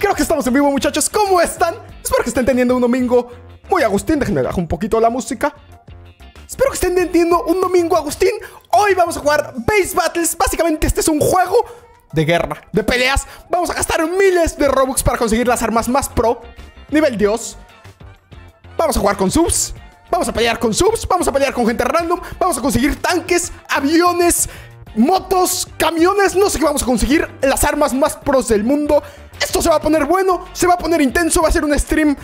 Creo que estamos en vivo, muchachos. ¿Cómo están? Espero que estén teniendo un domingo muy Agustín. Déjenme bajar un poquito la música. Espero que estén teniendo un domingo, Agustín. Hoy vamos a jugar Base Battles. Básicamente, este es un juego de guerra, de peleas. Vamos a gastar miles de Robux para conseguir las armas más pro. Nivel Dios. Vamos a jugar con subs. Vamos a pelear con subs. Vamos a pelear con gente random. Vamos a conseguir tanques, aviones, motos, camiones. No sé qué vamos a conseguir. Las armas más pros del mundo. Esto se va a poner bueno. Se va a poner intenso. Va a ser un stream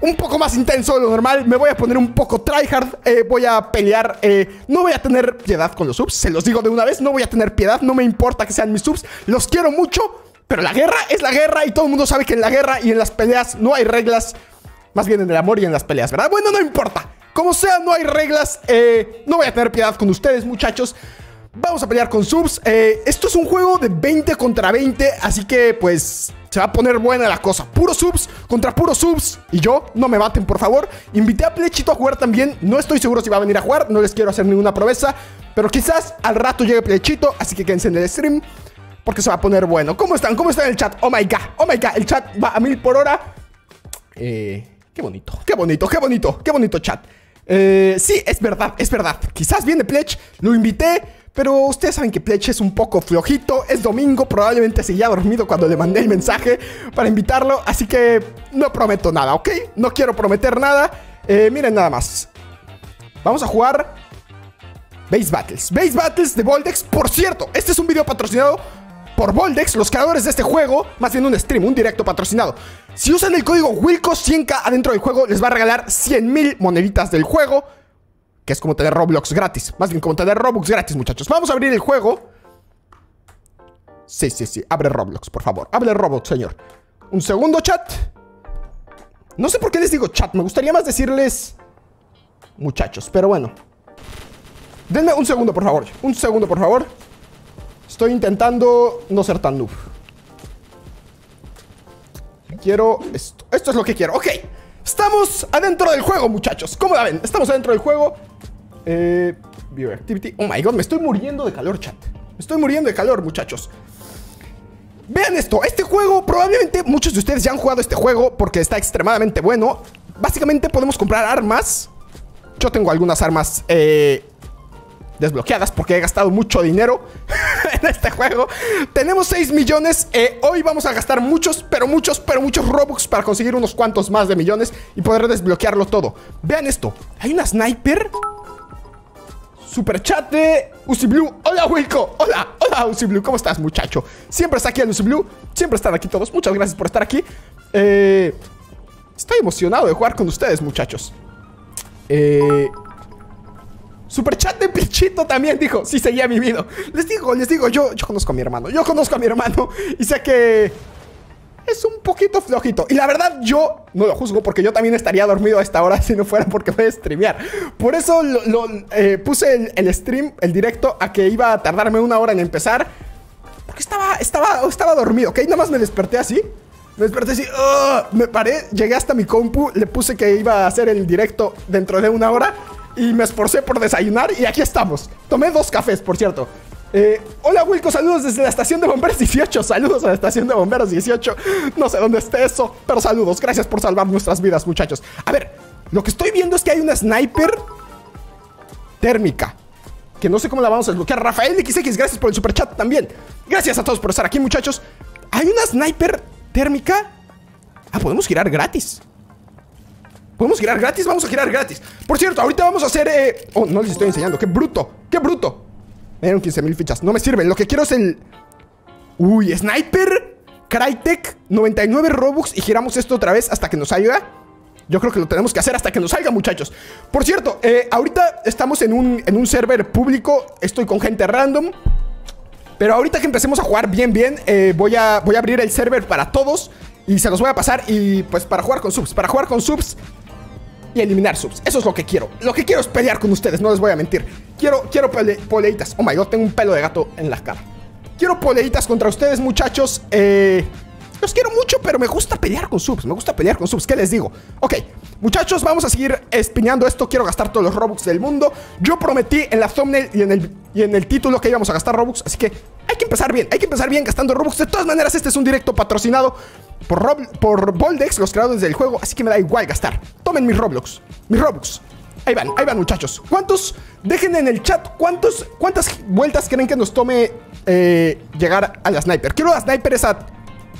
un poco más intenso de lo normal. Me voy a poner un poco tryhard. Eh, voy a pelear. Eh, no voy a tener piedad con los subs. Se los digo de una vez. No voy a tener piedad. No me importa que sean mis subs. Los quiero mucho. Pero la guerra es la guerra. Y todo el mundo sabe que en la guerra y en las peleas no hay reglas. Más bien en el amor y en las peleas, ¿verdad? Bueno, no importa. Como sea, no hay reglas. Eh, no voy a tener piedad con ustedes, muchachos. Vamos a pelear con subs. esto es un juego de 20 contra 20. Así que, pues, se va a poner buena la cosa. Puro subs contra puro subs. Y yo, no me maten, por favor. Invité a Plechito a jugar también. No estoy seguro si va a venir a jugar. No les quiero hacer ninguna promesa. Pero quizás al rato llegue Plechito. Así que quédense en el stream. Porque se va a poner bueno. ¿Cómo están? ¿Cómo está el chat? Oh my god. Oh my god. El chat va a mil por hora. Eh, qué bonito. Qué bonito. Qué bonito. Qué bonito chat. Eh, sí, es verdad. Es verdad. Quizás viene Plech. Lo invité. Pero ustedes saben que Plech es un poco flojito. Es domingo, probablemente seguía dormido cuando le mandé el mensaje para invitarlo. Así que no prometo nada, ¿ok? No quiero prometer nada. Eh, miren nada más. Vamos a jugar Base Battles. Base Battles de Voldex. Por cierto, este es un video patrocinado por Voldex, los creadores de este juego. Más bien un stream, un directo patrocinado. Si usan el código Wilco100k adentro del juego, les va a regalar 100.000 moneditas del juego que es como tener Roblox gratis. Más bien como tener Robux gratis, muchachos. Vamos a abrir el juego. Sí, sí, sí. Abre Roblox, por favor. Abre Roblox, señor. Un segundo, chat. No sé por qué les digo chat. Me gustaría más decirles muchachos, pero bueno. Denme un segundo, por favor. Un segundo, por favor. Estoy intentando no ser tan noob. Quiero esto. Esto es lo que quiero. Ok. Estamos adentro del juego, muchachos. ¿Cómo la ven? Estamos adentro del juego. Eh, Activity. Oh my god, me estoy muriendo de calor, chat. Me estoy muriendo de calor, muchachos. Vean esto, este juego, probablemente muchos de ustedes ya han jugado este juego porque está extremadamente bueno. Básicamente podemos comprar armas. Yo tengo algunas armas eh, desbloqueadas porque he gastado mucho dinero en este juego. Tenemos 6 millones. Eh, hoy vamos a gastar muchos, pero muchos, pero muchos Robux para conseguir unos cuantos más de millones y poder desbloquearlo todo. Vean esto. Hay una sniper. Super chat de Blue. Hola, Wilco. Hola, hola, Blue. ¿Cómo estás, muchacho? Siempre está aquí el Blue. Siempre están aquí todos. Muchas gracias por estar aquí. Eh, estoy emocionado de jugar con ustedes, muchachos. Eh, Super chat de Pichito también dijo, sí seguía mi video. Les digo, les digo, yo, yo conozco a mi hermano. Yo conozco a mi hermano y sé que es un poquito flojito. Y la verdad, yo no lo juzgo porque yo también estaría dormido a esta hora si no fuera porque voy a streamear. Por eso eh, puse el, stream, el directo, a que iba a tardarme una hora en empezar. Porque estaba, estaba, estaba dormido, ¿ok? Nada más me desperté así. Me desperté así, me paré, llegué hasta mi compu, le puse que iba a hacer el directo dentro de una hora y me esforcé por desayunar y aquí estamos. Tomé dos cafés, por cierto. Eh, hola Wilco, saludos desde la estación de bomberos 18. Saludos a la estación de bomberos 18. No sé dónde esté eso, pero saludos. Gracias por salvar nuestras vidas, muchachos. A ver, lo que estoy viendo es que hay una sniper térmica. Que no sé cómo la vamos a desbloquear. Rafael XX, gracias por el super chat también. Gracias a todos por estar aquí, muchachos. Hay una sniper térmica. Ah, podemos girar gratis. ¿Podemos girar gratis? Vamos a girar gratis. Por cierto, ahorita vamos a hacer... Eh... Oh, no les estoy enseñando. ¡Qué bruto! ¡Qué bruto! Me dieron 15 mil fichas. No me sirven. Lo que quiero es el... Uy, Sniper. Crytek. 99 Robux. Y giramos esto otra vez hasta que nos salga. Yo creo que lo tenemos que hacer hasta que nos salga, muchachos. Por cierto, eh, ahorita estamos en un, en un server público. Estoy con gente random. Pero ahorita que empecemos a jugar bien, bien, eh, voy, a, voy a abrir el server para todos. Y se los voy a pasar. Y pues para jugar con subs. Para jugar con subs y eliminar subs. Eso es lo que quiero. Lo que quiero es pelear con ustedes, no les voy a mentir. Quiero, quiero poleitas. Oh my god, tengo un pelo de gato en la cara. Quiero poleitas contra ustedes, muchachos. Eh, los quiero mucho, pero me gusta pelear con subs. Me gusta pelear con subs. ¿Qué les digo? Ok, muchachos, vamos a seguir espiñando esto. Quiero gastar todos los Robux del mundo. Yo prometí en la thumbnail y en el, y en el título que íbamos a gastar Robux. Así que hay que empezar bien. Hay que empezar bien gastando Robux. De todas maneras, este es un directo patrocinado por, por Boldex, los creadores del juego, así que me da igual gastar. Tomen mis Roblox, mis Robux. Ahí van, ahí van muchachos. ¿Cuántos? Dejen en el chat cuántos, cuántas vueltas creen que nos tome eh, llegar a la sniper. Quiero la sniper esa...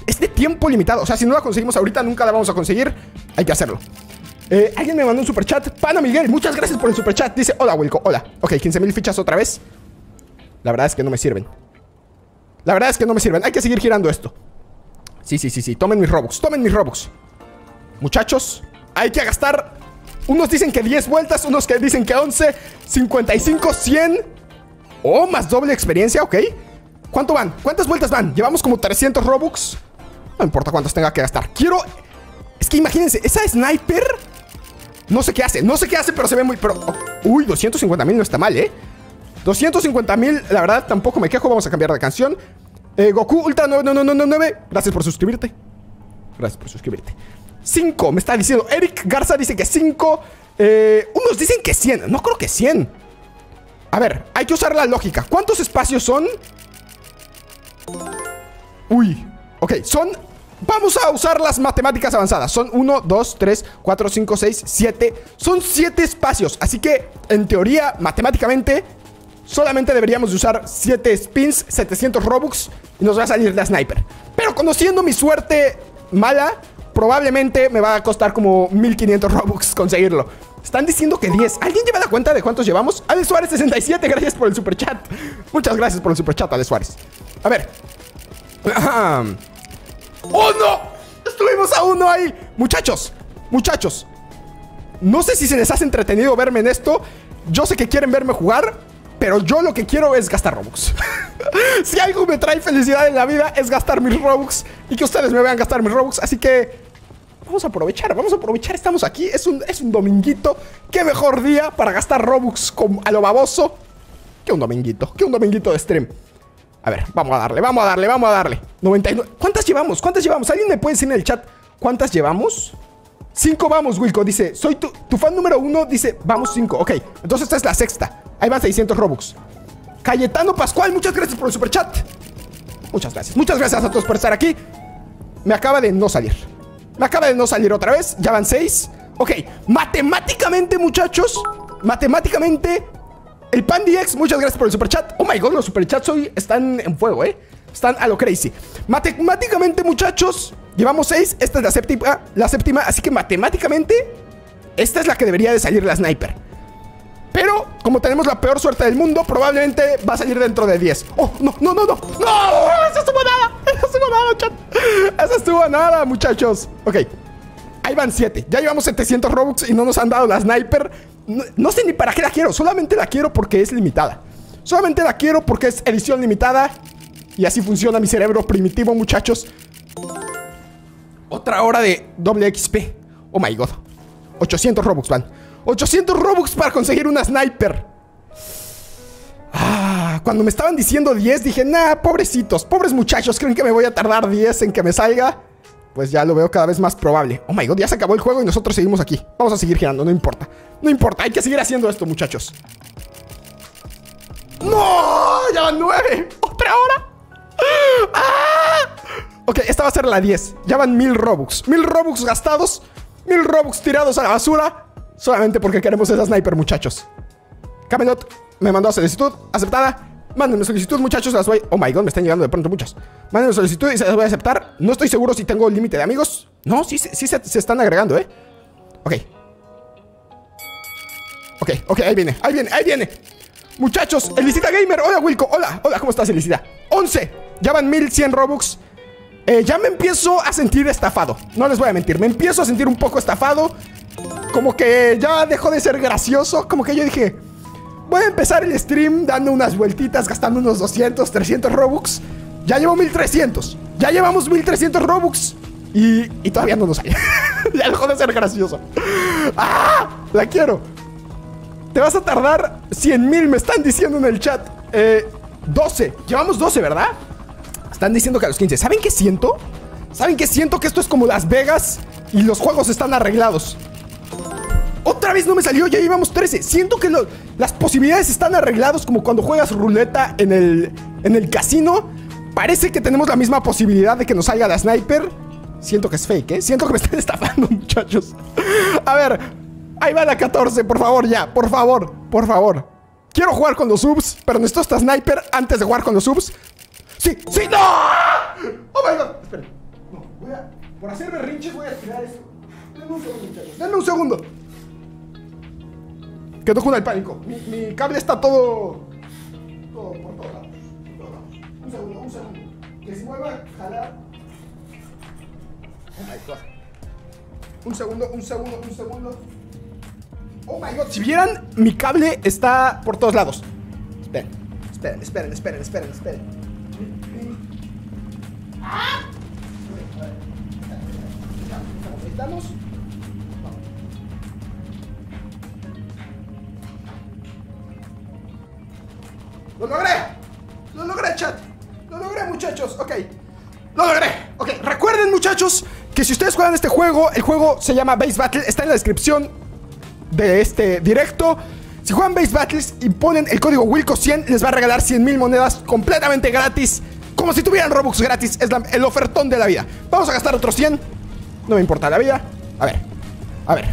Es tiempo limitado. O sea, si no la conseguimos ahorita, nunca la vamos a conseguir. Hay que hacerlo. Eh, alguien me mandó un super chat. Pana Miguel, muchas gracias por el super chat. Dice, hola Wilco, hola. Ok, 15 mil fichas otra vez. La verdad es que no me sirven. La verdad es que no me sirven. Hay que seguir girando esto. Sí, sí, sí, sí. Tomen mis Robux. Tomen mis Robux. Muchachos, hay que gastar unos dicen que 10 vueltas, unos que dicen que 11, 55, 100. Oh, más doble experiencia, ok. ¿Cuánto van? ¿Cuántas vueltas van? Llevamos como 300 Robux. No importa cuántos tenga que gastar. Quiero... Es que imagínense, esa sniper... No sé qué hace, no sé qué hace, pero se ve muy... Pero... Uy, 250 mil no está mal, ¿eh? 250 mil, la verdad, tampoco me quejo. Vamos a cambiar de canción. Eh, Goku Ultra 9999. Gracias por suscribirte. Gracias por suscribirte. 5, me está diciendo. Eric Garza dice que 5. Eh, unos dicen que 100. No creo que 100. A ver, hay que usar la lógica. ¿Cuántos espacios son? Uy. Ok, son... Vamos a usar las matemáticas avanzadas. Son 1, 2, 3, 4, 5, 6, 7. Son 7 espacios. Así que, en teoría, matemáticamente, solamente deberíamos de usar 7 spins, 700 Robux y nos va a salir la sniper. Pero conociendo mi suerte mala, probablemente me va a costar como 1500 Robux conseguirlo. Están diciendo que 10. ¿Alguien lleva la cuenta de cuántos llevamos? Alex Suárez 67, gracias por el super chat. Muchas gracias por el super chat, Alex Suárez. A ver. ¡Oh, no! Estuvimos a uno ahí. Muchachos, muchachos. No sé si se les hace entretenido verme en esto. Yo sé que quieren verme jugar, pero yo lo que quiero es gastar Robux. si algo me trae felicidad en la vida es gastar mis Robux y que ustedes me vean gastar mis Robux. Así que vamos a aprovechar, vamos a aprovechar. Estamos aquí, es un, es un dominguito. Qué mejor día para gastar Robux a lo baboso que un dominguito, que un dominguito de stream. A ver, vamos a darle, vamos a darle, vamos a darle. 99. ¿Cuántas llevamos? ¿Cuántas llevamos? ¿Alguien me puede decir en el chat cuántas llevamos? Cinco vamos, Wilco. Dice, soy tu, tu fan número uno. Dice, vamos cinco. Ok, entonces esta es la sexta. Ahí van 600 Robux. Cayetano Pascual, muchas gracias por el super chat. Muchas gracias. Muchas gracias a todos por estar aquí. Me acaba de no salir. Me acaba de no salir otra vez. Ya van 6. Ok, matemáticamente, muchachos. Matemáticamente. El PandiX, muchas gracias por el super chat. Oh my god, los super chats hoy están en fuego, ¿eh? Están a lo crazy. Matemáticamente, muchachos, llevamos 6. Esta es la séptima, la séptima. Así que matemáticamente, esta es la que debería de salir la sniper. Pero, como tenemos la peor suerte del mundo, probablemente va a salir dentro de 10. ¡Oh, no, no, no, no! ¡No! ¡Eso estuvo nada! ¡Eso estuvo nada, chat! ¡Eso estuvo nada, muchachos! Ok. Ahí van 7. Ya llevamos 700 Robux y no nos han dado la sniper. No, sé ni para qué la quiero. Solamente la quiero porque es limitada. Solamente la quiero porque es edición limitada. Y así funciona mi cerebro primitivo, muchachos. Otra hora de doble XP. Oh my god. 800 Robux van. 800 Robux para conseguir una sniper. Ah, cuando me estaban diciendo 10 dije, nah, pobrecitos, pobres muchachos, creen que me voy a tardar 10 en que me salga. Pues ya lo veo cada vez más probable. Oh my god, ya se acabó el juego y nosotros seguimos aquí. Vamos a seguir girando, no importa. No importa, hay que seguir haciendo esto, muchachos. ¡No! ¡Ya van 9! ¡Otra hora! ¡Ah! Ok, esta va a ser la 10. Ya van 1000 Robux. 1000 Robux gastados. 1000 Robux tirados a la basura. Solamente porque queremos esa sniper, muchachos. Camelot me mandó solicitud. Aceptada. Mándenme solicitud, muchachos. Las voy. Oh my god, me están llegando de pronto muchas. Mándenme solicitud y se las voy a aceptar. No estoy seguro si tengo el límite de amigos. No, sí, sí, se, están agregando, ¿eh? Ok. Ok, ok, ahí viene, ahí viene, ahí viene. Muchachos, Elicita Gamer. Hola, Wilco. Hola, hola, ¿cómo estás, Elicita? 11. Ya van 1100 Robux. Eh, ya me empiezo a sentir estafado. No les voy a mentir. Me empiezo a sentir un poco estafado como que ya dejó de ser gracioso. Como que yo dije, voy a empezar el stream dando unas vueltitas, gastando unos 200, 300 Robux. Ya llevo 1300. Ya llevamos 1300 Robux. Y, y todavía no nos sale. ya dejó de ser gracioso. ¡Ah! La quiero. Te vas a tardar 100 mil, me están diciendo en el chat. Eh, 12. Llevamos 12, ¿verdad? Están diciendo que a los 15. ¿Saben qué siento? ¿Saben qué siento? Que esto es como Las Vegas y los juegos están arreglados. Otra vez no me salió, ya llevamos 13. Siento que las posibilidades están arreglados como cuando juegas ruleta en el, en el casino. Parece que tenemos la misma posibilidad de que nos salga la sniper. Siento que es fake, ¿eh? Siento que me están estafando, muchachos. A ver, ahí va la 14, por favor, ya, por favor, por favor. Quiero jugar con los subs, pero necesito esta sniper antes de jugar con los subs. ¡Sí! ¡Sí! ¡No! ¡Oh my god! Esperen. No, voy a. Por hacer berrinches voy a tirar esto. Denme un segundo. Denme un segundo. Que no el pánico. Mi, mi, cable está todo. Todo, por todos lados. Por todos lados. Un segundo, un segundo. Que se mueva, jalar. Oh my god. Un segundo, un segundo, un segundo. Oh my god. Si vieran, mi cable está por todos lados. Esperen, esperen, esperen, esperen, esperen, esperen. Estamos. ¡Lo logré! ¡Lo logré, chat! ¡Lo logré, muchachos! Ok. ¡Lo logré! Ok, recuerden, muchachos, que si ustedes juegan este juego, el juego se llama Base Battle, está en la descripción de este directo. Si juegan Base Battles y ponen el código Wilco100, les va a regalar 100 mil monedas completamente gratis. Como si tuvieran Robux gratis. Es el ofertón de la vida. Vamos a gastar otros 100. No me importa la vida. A ver. A ver.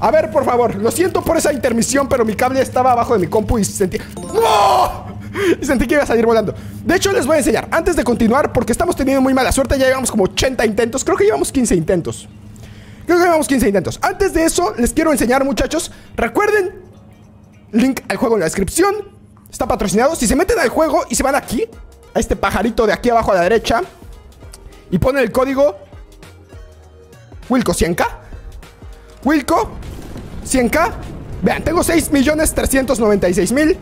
A ver, por favor. Lo siento por esa intermisión, pero mi cable estaba abajo de mi compu y sentí... ¡No! Y sentí que iba a salir volando. De hecho, les voy a enseñar. Antes de continuar, porque estamos teniendo muy mala suerte, ya llevamos como 80 intentos. Creo que llevamos 15 intentos. Creo que llevamos 15 intentos. Antes de eso, les quiero enseñar, muchachos. Recuerden, link al juego en la descripción. Está patrocinado. Si se meten al juego y se van aquí, a este pajarito de aquí abajo a la derecha, y ponen el código Wilco 100k. Wilco 100k. Vean, tengo 6.396.000.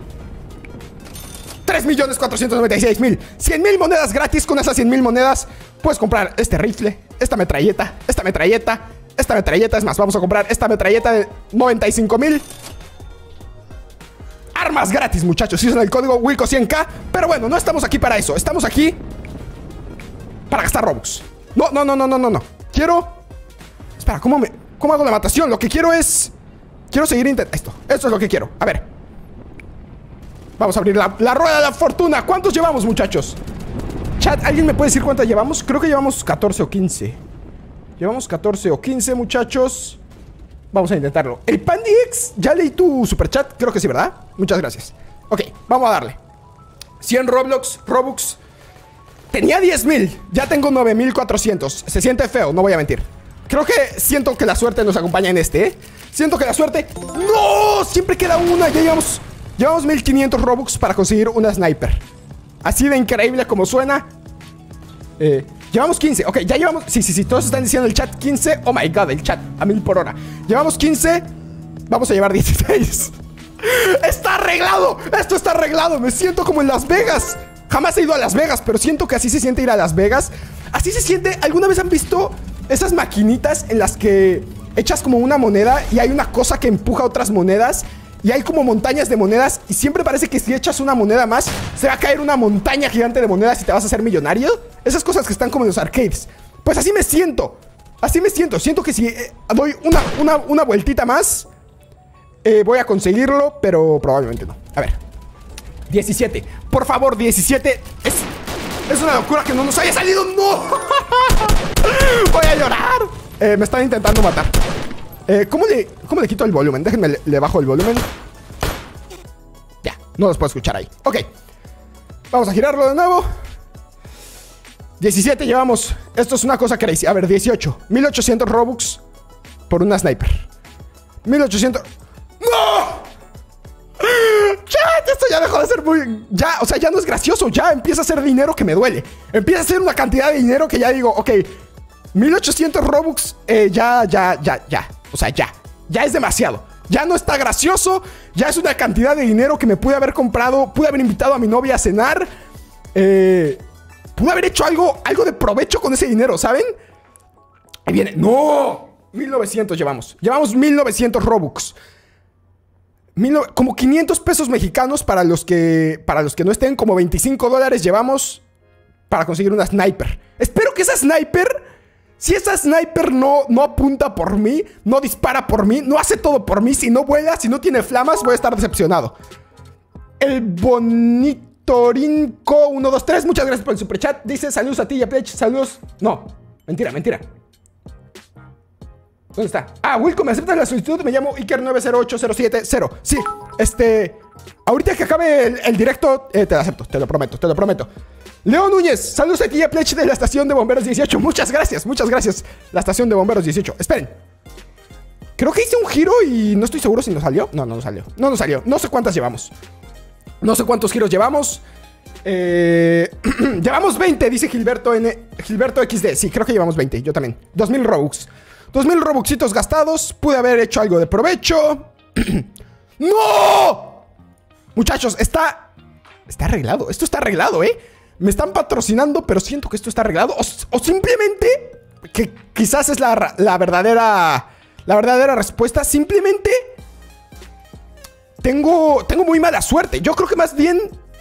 3.496.000. 100.000 monedas gratis. Con esas 100.000 monedas puedes comprar este rifle, esta metralleta, esta metralleta, esta metralleta. Es más, vamos a comprar esta metralleta de 95.000. Armas gratis, muchachos. Si usan el código Wilco100k. Pero bueno, no estamos aquí para eso. Estamos aquí para gastar Robux. No, no, no, no, no, no, no. Quiero... Espera, ¿cómo, me... ¿cómo hago la matación? Lo que quiero es... Quiero seguir intentando... Esto, esto es lo que quiero. A ver. Vamos a abrir la, la rueda de la fortuna. ¿Cuántos llevamos, muchachos? Chat, ¿alguien me puede decir cuántas llevamos? Creo que llevamos 14 o 15. Llevamos 14 o 15, muchachos. Vamos a intentarlo. El Pandix, ya leí tu super chat. Creo que sí, ¿verdad? Muchas gracias. Ok, vamos a darle. 100 Roblox, Robux. Tenía 10.000. Ya tengo 9.400. Se siente feo, no voy a mentir. Creo que siento que la suerte nos acompaña en este, ¿eh? Siento que la suerte... ¡No! Siempre queda una. Ya llevamos... Llevamos 1.500 Robux para conseguir una sniper. Así de increíble como suena. Eh, llevamos 15. Ok, ya llevamos. Sí, sí, sí. Todos están diciendo el chat 15. Oh my god, el chat a mil por hora. Llevamos 15. Vamos a llevar 16. ¡Está arreglado! Esto está arreglado. Me siento como en Las Vegas. Jamás he ido a Las Vegas, pero siento que así se siente ir a Las Vegas. Así se siente. ¿Alguna vez han visto esas maquinitas en las que echas como una moneda y hay una cosa que empuja otras monedas? Y hay como montañas de monedas y siempre parece que si echas una moneda más, se va a caer una montaña gigante de monedas y te vas a hacer millonario. Esas cosas que están como en los arcades. Pues así me siento. Así me siento. Siento que si eh, doy una, una, una, vueltita más, eh, voy a conseguirlo, pero probablemente no. A ver. 17. Por favor, 17. Es, es una locura que no nos haya salido. ¡No! voy a llorar. Eh, me están intentando matar. Eh, ¿cómo, le, ¿Cómo le quito el volumen? Déjenme, le, bajo el volumen. Ya, no los puedo escuchar ahí. Ok. Vamos a girarlo de nuevo. 17 llevamos. Esto es una cosa crazy. A ver, 18. 1800 Robux por una sniper. 1800. ¡No! ¡Chat! Esto ya dejó de ser muy. Ya, o sea, ya no es gracioso. Ya empieza a ser dinero que me duele. Empieza a ser una cantidad de dinero que ya digo, ok. 1800 Robux, eh, ya, ya, ya, ya. O sea, ya. Ya es demasiado. Ya no está gracioso. Ya es una cantidad de dinero que me pude haber comprado. Pude haber invitado a mi novia a cenar. Eh, pude haber hecho algo, algo de provecho con ese dinero, ¿saben? Ahí viene. ¡No! 1900 llevamos. Llevamos 1900 Robux. Como 500 pesos mexicanos para los que para los que no estén, como 25 dólares llevamos para conseguir una sniper. Espero que esa sniper si esa sniper no, no apunta por mí, no dispara por mí, no hace todo por mí, si no vuela, si no tiene flamas, voy a estar decepcionado. El Bonitorinco 123, muchas gracias por el superchat. Dice saludos a ti y a Plech, saludos. No, Mentira, mentira. ¿Dónde está? Ah, Wilco, ¿me aceptas la solicitud? Me llamo Iker908070. Sí, este... Ahorita que acabe el, directo, eh, te lo acepto, te lo prometo, te lo prometo. Leo Núñez, saludos aquí a Pledge de la estación de bomberos 18. Muchas gracias, muchas gracias. La estación de bomberos 18. Esperen. Creo que hice un giro y no estoy seguro si nos salió. No, no nos salió. No nos salió. No sé cuántas llevamos. No sé cuántos giros llevamos. Eh, llevamos 20, dice Gilberto N. Gilberto XD. Sí, creo que llevamos 20. Yo también. 2000 Robux. 2000 Robuxitos gastados. Pude haber hecho algo de provecho. ¡No! Muchachos, está. Está arreglado. Esto está arreglado, ¿eh? Me están patrocinando, pero siento que esto está arreglado. O, simplemente, que quizás es la, verdadera. La verdadera respuesta. Simplemente. Tengo. Tengo muy mala suerte. Yo creo que más bien.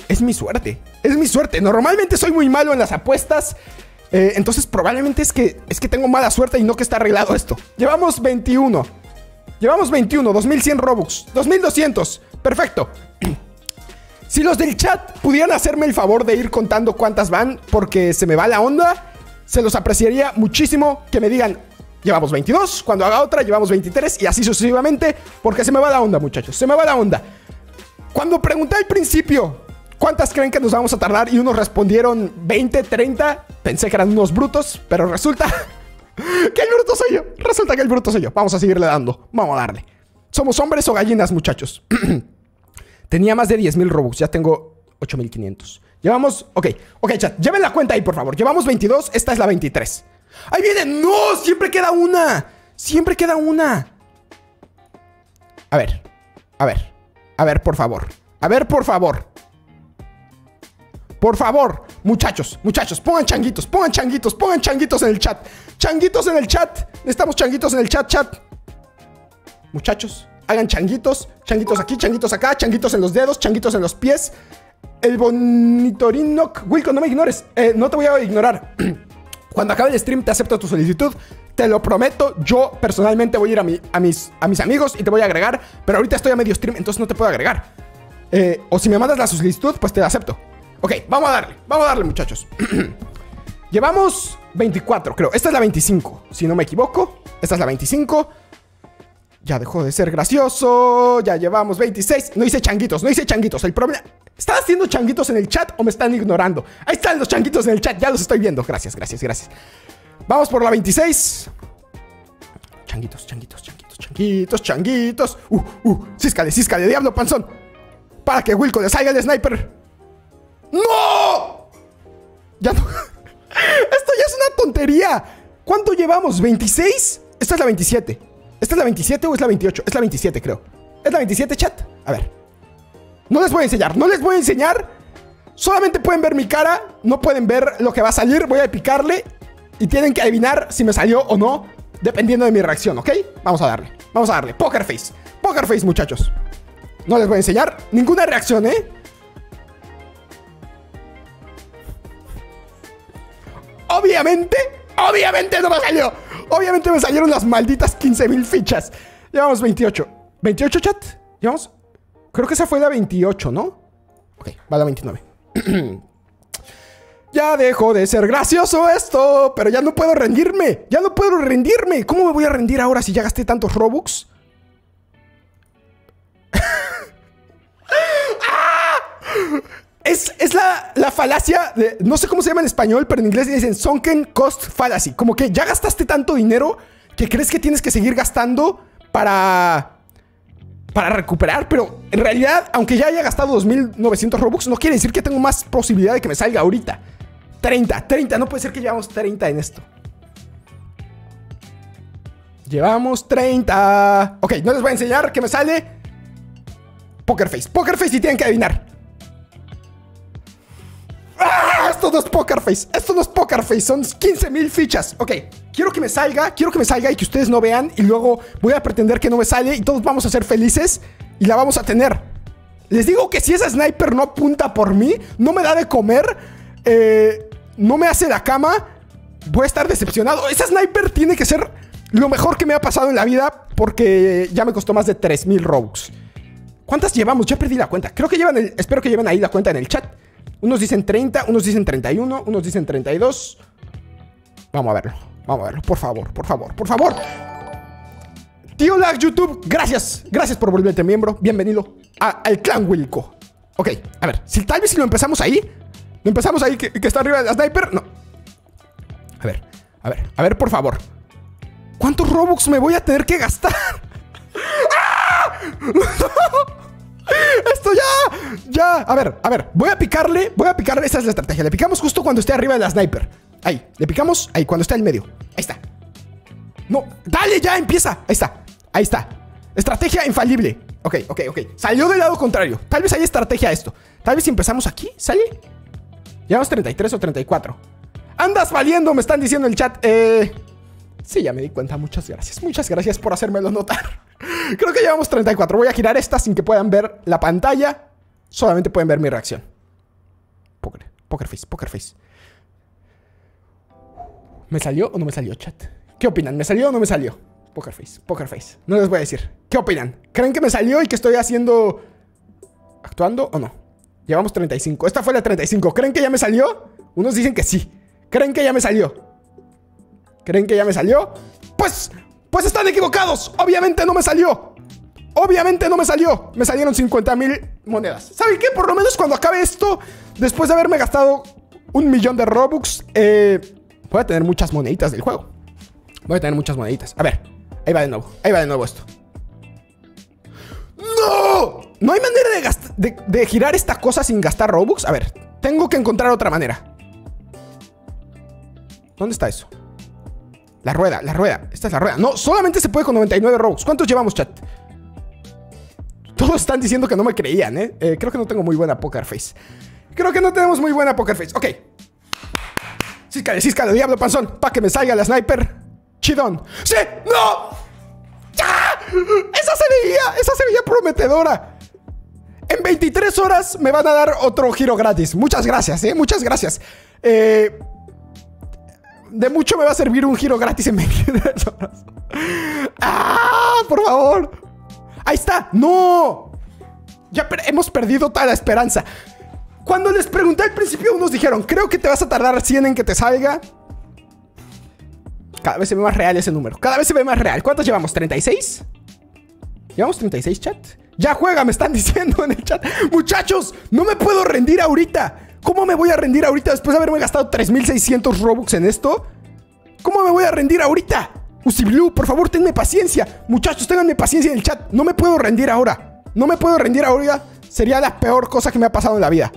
Es mi suerte. Es mi suerte. Normalmente soy muy malo en las apuestas. Eh, entonces probablemente es que, es que tengo mala suerte y no que está arreglado esto. Llevamos 21. Llevamos 21. 2100 Robux. 2200. Perfecto. Si los del chat pudieran hacerme el favor de ir contando cuántas van, porque se me va la onda, se los apreciaría muchísimo que me digan, llevamos 22, cuando haga otra llevamos 23 y así sucesivamente, porque se me va la onda, muchachos, se me va la onda. Cuando pregunté al principio, ¿cuántas creen que nos vamos a tardar? Y unos respondieron 20, 30, pensé que eran unos brutos, pero resulta que el bruto soy yo, resulta que el bruto soy yo. Vamos a seguirle dando, vamos a darle. ¿Somos hombres o gallinas, muchachos? Tenía más de 10.000 Robux, ya tengo 8.500. Llevamos, ok, ok chat, lleven la cuenta ahí por favor. Llevamos 22, esta es la 23. Ahí viene, no, siempre queda una. Siempre queda una. A ver, a ver, a ver, por favor. A ver, por favor. Por favor, muchachos, muchachos, pongan changuitos, pongan changuitos, pongan changuitos en el chat. Changuitos en el chat. Necesitamos changuitos en el chat, chat. Muchachos, hagan changuitos, changuitos aquí, changuitos acá, changuitos en los dedos, changuitos en los pies. El bonitorino... Wilco, no me ignores, eh, no te voy a ignorar. Cuando acabe el stream te acepto tu solicitud. Te lo prometo, yo personalmente voy a ir a, a, mis, a mis amigos y te voy a agregar. Pero ahorita estoy a medio stream, entonces no te puedo agregar. Eh, o si me mandas la solicitud, pues te la acepto. Ok, vamos a darle, vamos a darle muchachos. Llevamos 24, creo. Esta es la 25, si no me equivoco. Esta es la 25. Ya dejó de ser gracioso. Ya llevamos 26. No hice changuitos, no hice changuitos. El problema. ¿Están haciendo changuitos en el chat o me están ignorando? Ahí están los changuitos en el chat. Ya los estoy viendo. Gracias, gracias, gracias. Vamos por la 26. Changuitos, changuitos, changuitos, changuitos, changuitos. Uh, uh. Císcale, císcale, diablo panzón. Para que Wilco le salga el sniper. ¡No! Ya no. Esto ya es una tontería. ¿Cuánto llevamos? ¿26? Esta es la 27. ¿Esta es la 27 o es la 28? Es la 27, creo. ¿Es la 27, chat? A ver. No les voy a enseñar, no les voy a enseñar. Solamente pueden ver mi cara, no pueden ver lo que va a salir. Voy a picarle y tienen que adivinar si me salió o no, dependiendo de mi reacción, ¿ok? Vamos a darle, vamos a darle. Poker face, poker face, muchachos. No les voy a enseñar ninguna reacción, ¿eh? Obviamente, obviamente no me salió. Obviamente me salieron las malditas 15.000 fichas. Llevamos 28. ¿28, chat? Llevamos. Creo que esa fue la 28, ¿no? Ok, va la 29. ya dejó de ser gracioso esto, pero ya no puedo rendirme. Ya no puedo rendirme. ¿Cómo me voy a rendir ahora si ya gasté tantos Robux? ¡Ah! Es, la, falacia de. No sé cómo se llama en español, pero en inglés dicen sunken cost fallacy. Como que ya gastaste tanto dinero que crees que tienes que seguir gastando para. Para recuperar, pero en realidad, aunque ya haya gastado 2.900 Robux, no quiere decir que tengo más posibilidad de que me salga ahorita. 30, 30, no puede ser que llevamos 30 en esto. Llevamos 30. Ok, no les voy a enseñar que me sale. Poker Face. Poker Face y tienen que adivinar. Esto no es Poker Face. Esto no es Poker Face. Son 15 mil fichas. Ok. Quiero que me salga. Quiero que me salga y que ustedes no vean. Y luego voy a pretender que no me sale. Y todos vamos a ser felices. Y la vamos a tener. Les digo que si esa sniper no apunta por mí, no me da de comer, eh, no me hace la cama, voy a estar decepcionado. Esa sniper tiene que ser lo mejor que me ha pasado en la vida porque ya me costó más de 3000 Robux. ¿Cuántas llevamos? Ya perdí la cuenta. Creo que llevan el, espero que lleven ahí la cuenta en el chat. Unos dicen 30, unos dicen 31, unos dicen 32. Vamos a verlo. Vamos a verlo, por favor, por favor, por favor. Tío Lag YouTube, gracias. Gracias por volverte miembro. Bienvenido al clan Wilco. Ok, a ver, si tal vez si lo empezamos ahí. Lo empezamos ahí, que, está arriba de sniper. No. A ver, a ver, a ver, por favor. ¿Cuántos Robux me voy a tener que gastar? ¡Ah! Esto ya, ya. A ver, a ver. Voy a picarle, voy a picarle. Esa es la estrategia. Le picamos justo cuando esté arriba de la sniper. Ahí, le picamos ahí, cuando está en medio. Ahí está. No, dale, ya empieza. Ahí está, ahí está. Estrategia infalible. Ok, ok, ok. Salió del lado contrario. Tal vez hay estrategia a esto. Tal vez si empezamos aquí, ¿sale? Llevamos 33 o 34. Andas valiendo, me están diciendo en el chat. Eh... Sí, ya me di cuenta. Muchas gracias. Muchas gracias por hacérmelo notar. Creo que llevamos 34. Voy a girar esta sin que puedan ver la pantalla. Solamente pueden ver mi reacción. Poker, poker face, poker face. ¿Me salió o no me salió, chat? ¿Qué opinan? ¿Me salió o no me salió? Poker face, poker face. No les voy a decir. ¿Qué opinan? ¿Creen que me salió y que estoy haciendo... actuando o no? Llevamos 35. Esta fue la 35. ¿Creen que ya me salió? Unos dicen que sí. ¿Creen que ya me salió? ¿Creen que ya me salió? Pues, pues están equivocados. Obviamente no me salió. Obviamente no me salió. Me salieron 50 mil monedas. ¿Saben qué? Por lo menos cuando acabe esto, después de haberme gastado un millón de Robux, eh, voy a tener muchas moneditas del juego. Voy a tener muchas moneditas. A ver, ahí va de nuevo. Ahí va de nuevo esto. ¡No! No hay manera de, de girar esta cosa sin gastar Robux. A ver, tengo que encontrar otra manera. ¿Dónde está eso? La rueda, la rueda. Esta es la rueda. No, solamente se puede con 99 Robux. ¿Cuántos llevamos, chat? Todos están diciendo que no me creían, ¿eh? ¿eh? Creo que no tengo muy buena poker face. Creo que no tenemos muy buena poker face. Ok. Císcale, císcale, diablo panzón. Para que me salga la sniper. Chidón. ¡Sí! ¡No! ¡Ya! Esa se veía, esa se veía prometedora. En 23 horas me van a dar otro giro gratis. Muchas gracias, ¿eh? Muchas gracias. Eh de mucho me va a servir un giro gratis en 23 horas. ¡Ah! Por favor. Ahí está. ¡No! Ya hemos perdido toda la esperanza. Cuando les pregunté al principio, unos dijeron, creo que te vas a tardar 100 en que te salga. Cada vez se ve más real ese número. Cada vez se ve más real. ¿Cuántos llevamos? ¿36? ¿Llevamos 36, chat? Ya juega, me están diciendo en el chat. Muchachos, no me puedo rendir ahorita. ¿Cómo me voy a rendir ahorita después de haberme gastado 3600 Robux en esto? ¿Cómo me voy a rendir ahorita? Blue, por favor, tenme paciencia. Muchachos, tenganme paciencia en el chat. No me puedo rendir ahora. No me puedo rendir ahora. Sería la peor cosa que me ha pasado en la vida.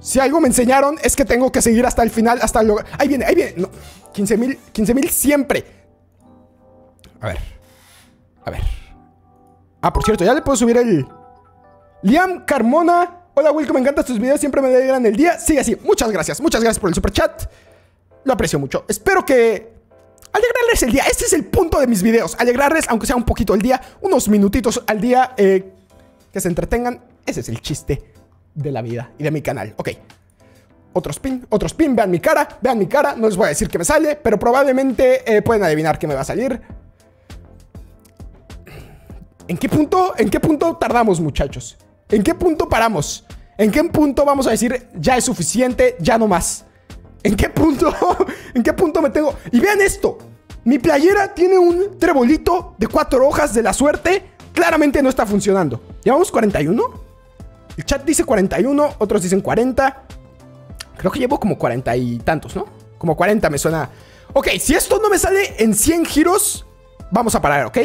Si algo me enseñaron es que tengo que seguir hasta el final, hasta el Ahí viene, ahí viene. No. 15 mil, 15 mil siempre. A ver. A ver. Ah, por cierto, ya le puedo subir el... Liam Carmona Hola Wilco, me encantan tus videos, siempre me alegran el día. Sigue así, muchas gracias, muchas gracias por el super chat. Lo aprecio mucho. Espero que alegrarles el día. Este es el punto de mis videos. Alegrarles, aunque sea un poquito el día, unos minutitos al día, eh, que se entretengan. Ese es el chiste de la vida y de mi canal. Ok. Otro spin, otro spin. Vean mi cara, vean mi cara. No les voy a decir que me sale, pero probablemente eh, pueden adivinar qué me va a salir. ¿En qué punto, en qué punto tardamos, muchachos? ¿En qué punto paramos? ¿En qué punto vamos a decir ya es suficiente, ya no más? ¿En qué punto? ¿En qué punto me tengo? Y vean esto. Mi playera tiene un trebolito de cuatro hojas de la suerte. Claramente no está funcionando. ¿Llevamos 41? El chat dice 41, otros dicen 40. Creo que llevo como 40 y tantos, ¿no? Como 40 me suena. Ok, si esto no me sale en 100 giros, vamos a parar, ¿ok?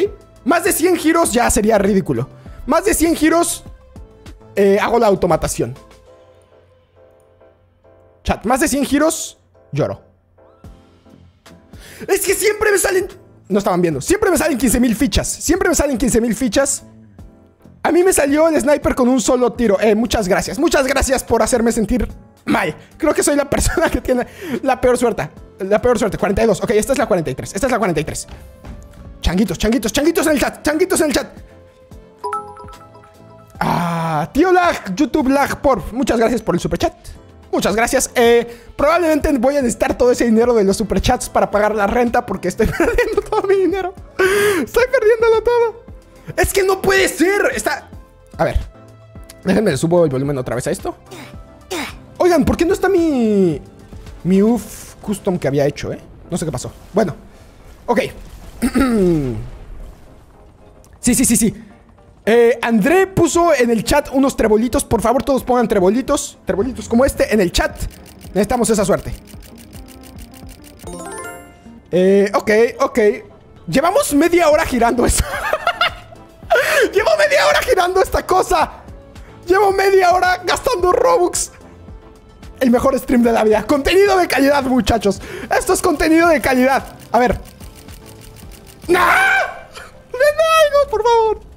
Más de 100 giros ya sería ridículo. Más de 100 giros eh, hago la automatación. Chat, más de 100 giros, lloro. Es que siempre me salen... No estaban viendo. Siempre me salen 15.000 fichas. Siempre me salen 15.000 fichas. A mí me salió el sniper con un solo tiro. Eh, muchas gracias. Muchas gracias por hacerme sentir mal. Creo que soy la persona que tiene la peor suerte. La peor suerte. 42. Ok, esta es la 43. Esta es la 43. Changuitos, changuitos, changuitos en el chat. Changuitos en el chat. Ah, tío Lag, YouTube Lag, por. Muchas gracias por el superchat. Muchas gracias. Eh, probablemente voy a necesitar todo ese dinero de los superchats para pagar la renta porque estoy perdiendo todo mi dinero. Estoy perdiéndolo todo. Es que no puede ser. Está. A ver. Déjenme subo el volumen otra vez a esto. Oigan, ¿por qué no está mi. Mi UF custom que había hecho, ¿eh? No sé qué pasó. Bueno, ok. sí, sí, sí, sí. Eh, André puso en el chat unos trebolitos. Por favor, todos pongan trebolitos. Trebolitos como este en el chat. Necesitamos esa suerte. Eh, ok, ok. Llevamos media hora girando eso. Llevo media hora girando esta cosa. Llevo media hora gastando Robux. El mejor stream de la vida. Contenido de calidad, muchachos. Esto es contenido de calidad. A ver. ¡No! algo, por favor!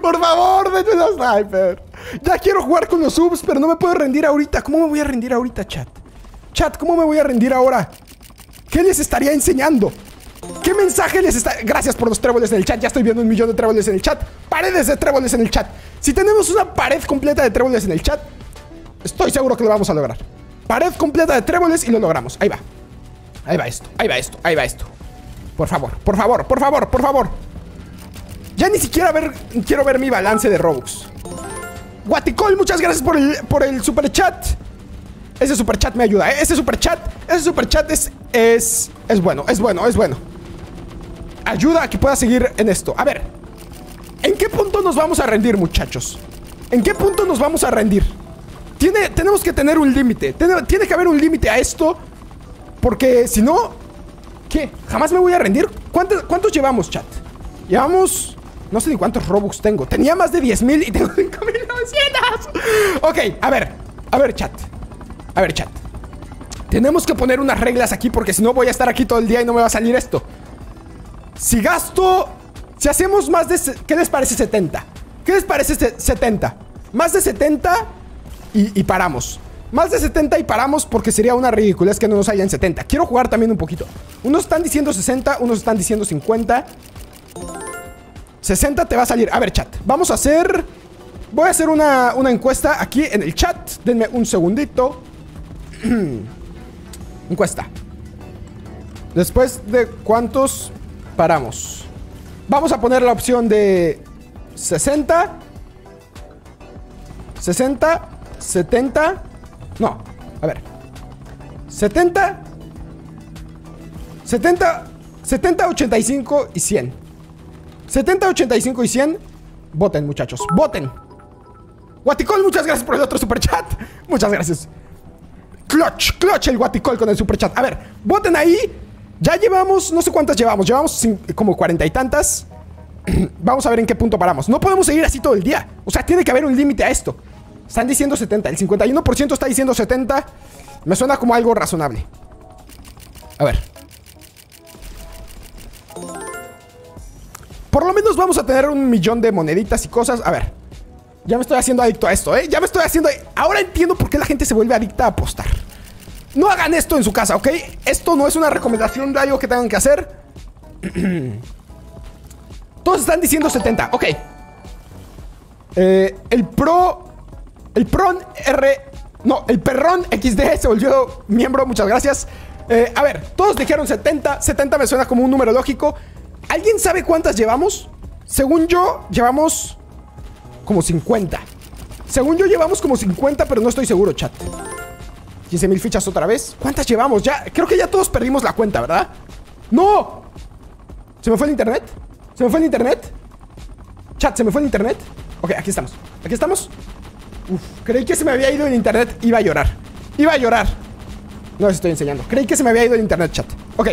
Por favor, denme la sniper. Ya quiero jugar con los subs, pero no me puedo rendir ahorita. ¿Cómo me voy a rendir ahorita, chat? Chat, ¿cómo me voy a rendir ahora? ¿Qué les estaría enseñando? ¿Qué mensaje les está...? Gracias por los tréboles en el chat. Ya estoy viendo un millón de tréboles en el chat. Paredes de tréboles en el chat. Si tenemos una pared completa de tréboles en el chat, estoy seguro que lo vamos a lograr. Pared completa de tréboles y lo logramos. Ahí va. Ahí va esto. Ahí va esto. Ahí va esto. Por favor, por favor, por favor, por favor. Ya ni siquiera quiero ver mi balance de Robux. Guaticol, muchas gracias por el, por el super chat. Ese super chat me ayuda, ¿eh? Ese super chat, ese super chat es, es, es bueno, es bueno, es bueno. Ayuda a que pueda seguir en esto. A ver, ¿en qué punto nos vamos a rendir, muchachos? ¿En qué punto nos vamos a rendir? Tiene, tenemos que tener un límite. Tiene, tiene que haber un límite a esto. Porque si no, ¿qué? ¿Jamás me voy a rendir? ¿Cuántos, ¿Cuántos llevamos, chat? Llevamos... No sé ni cuántos Robux tengo. Tenía más de 10.000 y tengo 5.900. Ok, a ver. A ver, chat. A ver, chat. Tenemos que poner unas reglas aquí porque si no voy a estar aquí todo el día y no me va a salir esto. Si gasto... Si hacemos más de... ¿Qué les parece 70? ¿Qué les parece 70? Más de 70 y, paramos. Más de 70 y paramos porque sería una ridícula es que no nos haya en 70. Quiero jugar también un poquito. Unos están diciendo 60, unos están diciendo 50. 60 te va a salir. A ver, chat. Vamos a hacer... Voy a hacer una, una encuesta aquí en el chat. Denme un segundito. Encuesta. Después de cuántos paramos. Vamos a poner la opción de 60. 60. 70. No. A ver. 70. 70. 70, 85 y 100. 70, 85 y 100. Voten, muchachos. Voten. Guaticol, muchas gracias por el otro super chat. Muchas gracias. Clutch, clutch el Guaticol con el super chat. A ver, voten ahí. Ya llevamos, no sé cuántas llevamos. Llevamos como cuarenta y tantas. Vamos a ver en qué punto paramos. No podemos seguir así todo el día. O sea, tiene que haber un límite a esto. Están diciendo 70. El 51% está diciendo 70. Me suena como algo razonable. A ver. Por lo menos vamos a tener un millón de moneditas y cosas. A ver. Ya me estoy haciendo adicto a esto, ¿eh? Ya me estoy haciendo... Ahora entiendo por qué la gente se vuelve adicta a apostar. No hagan esto en su casa, ¿ok? Esto no es una recomendación de algo que tengan que hacer. Todos están diciendo 70, ok. Eh, el Pro... El Pron R... No, el Perrón XD se volvió miembro, muchas gracias. Eh, a ver, todos dijeron 70. 70 me suena como un número lógico. ¿Alguien sabe cuántas llevamos? Según yo, llevamos como 50. Según yo llevamos como 50, pero no estoy seguro, chat. 15 mil fichas otra vez. ¿Cuántas llevamos? Ya, creo que ya todos perdimos la cuenta, ¿verdad? ¡No! ¿Se me fue el internet? ¿Se me fue el internet? Chat, ¿se me fue el internet? Ok, aquí estamos. Aquí estamos. Uf, creí que se me había ido el internet. Iba a llorar. Iba a llorar. No les estoy enseñando. Creí que se me había ido el internet, chat. Ok.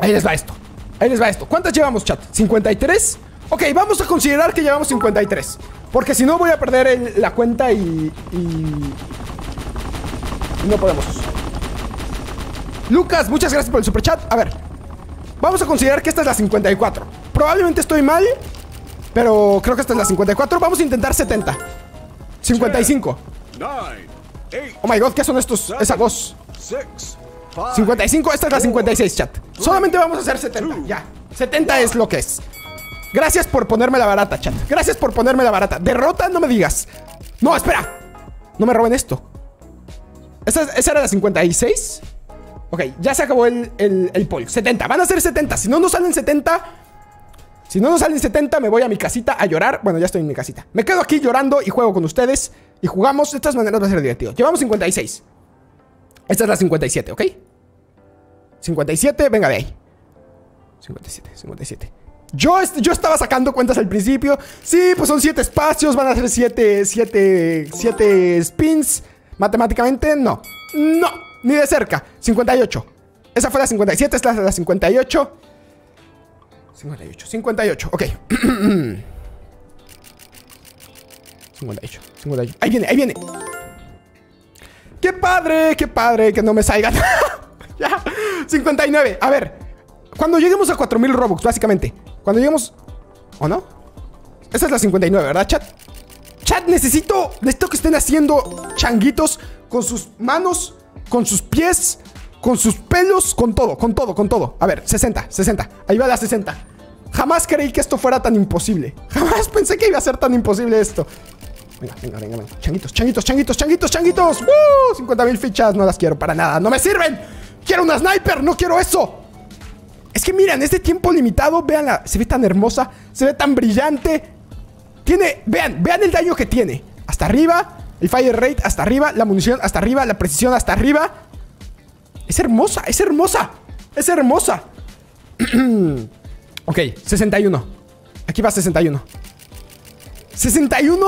Ahí les va esto. Ahí les va esto. ¿Cuántas llevamos, chat? ¿53? Ok, vamos a considerar que llevamos 53. Porque si no voy a perder la cuenta y, y... No podemos. Lucas, muchas gracias por el super chat. A ver. Vamos a considerar que esta es la 54. Probablemente estoy mal. Pero creo que esta es la 54. Vamos a intentar 70. 55. Oh my god, ¿qué son estos? Esa voz. 55, esta es la 56, chat. Solamente vamos a hacer 70. Ya. 70 es lo que es. Gracias por ponerme la barata, chat. Gracias por ponerme la barata. Derrota, no me digas. No, espera. No me roben esto. ¿Esa, era la 56? Ok, ya se acabó el, el, el poll. 70. Van a ser 70. Si no nos salen 70... Si no nos salen 70, me voy a mi casita a llorar. Bueno, ya estoy en mi casita. Me quedo aquí llorando y juego con ustedes. Y jugamos. De estas maneras va a ser divertido. Llevamos 56. Esta es la 57, ¿ok? 57, venga de ahí. 57, 57. Yo, yo estaba sacando cuentas al principio. Sí, pues son 7 espacios, van a ser 7 7 7 spins. Matemáticamente, no. No, ni de cerca. 58. Esa fue la 57, esta es la 58. 58, 58, ok. 58, 58. Ahí viene, ahí viene. ¡Qué padre! ¡Qué padre! Que no me salgan. ya. 59. A ver. Cuando lleguemos a 4000 Robux, básicamente. Cuando lleguemos. ¿O no? Esa es la 59, ¿verdad, chat? Chat, necesito. Necesito que estén haciendo changuitos con sus manos, con sus pies, con sus pelos, con todo, con todo, con todo. A ver, 60, 60. Ahí va la 60. Jamás creí que esto fuera tan imposible. Jamás pensé que iba a ser tan imposible esto. Venga, venga, venga, venga. Changuitos, changuitos, changuitos, changuitos, changuitos. ¡Uh! 50 mil fichas. No las quiero para nada. ¡No me sirven! ¡Quiero una sniper! ¡No quiero eso! Es que miren, este tiempo limitado, veanla. Se ve tan hermosa. Se ve tan brillante. Tiene, vean, vean el daño que tiene. Hasta arriba. El fire rate hasta arriba. La munición hasta arriba. La precisión hasta arriba. Es hermosa, es hermosa. Es hermosa. ok, 61. Aquí va 61. 61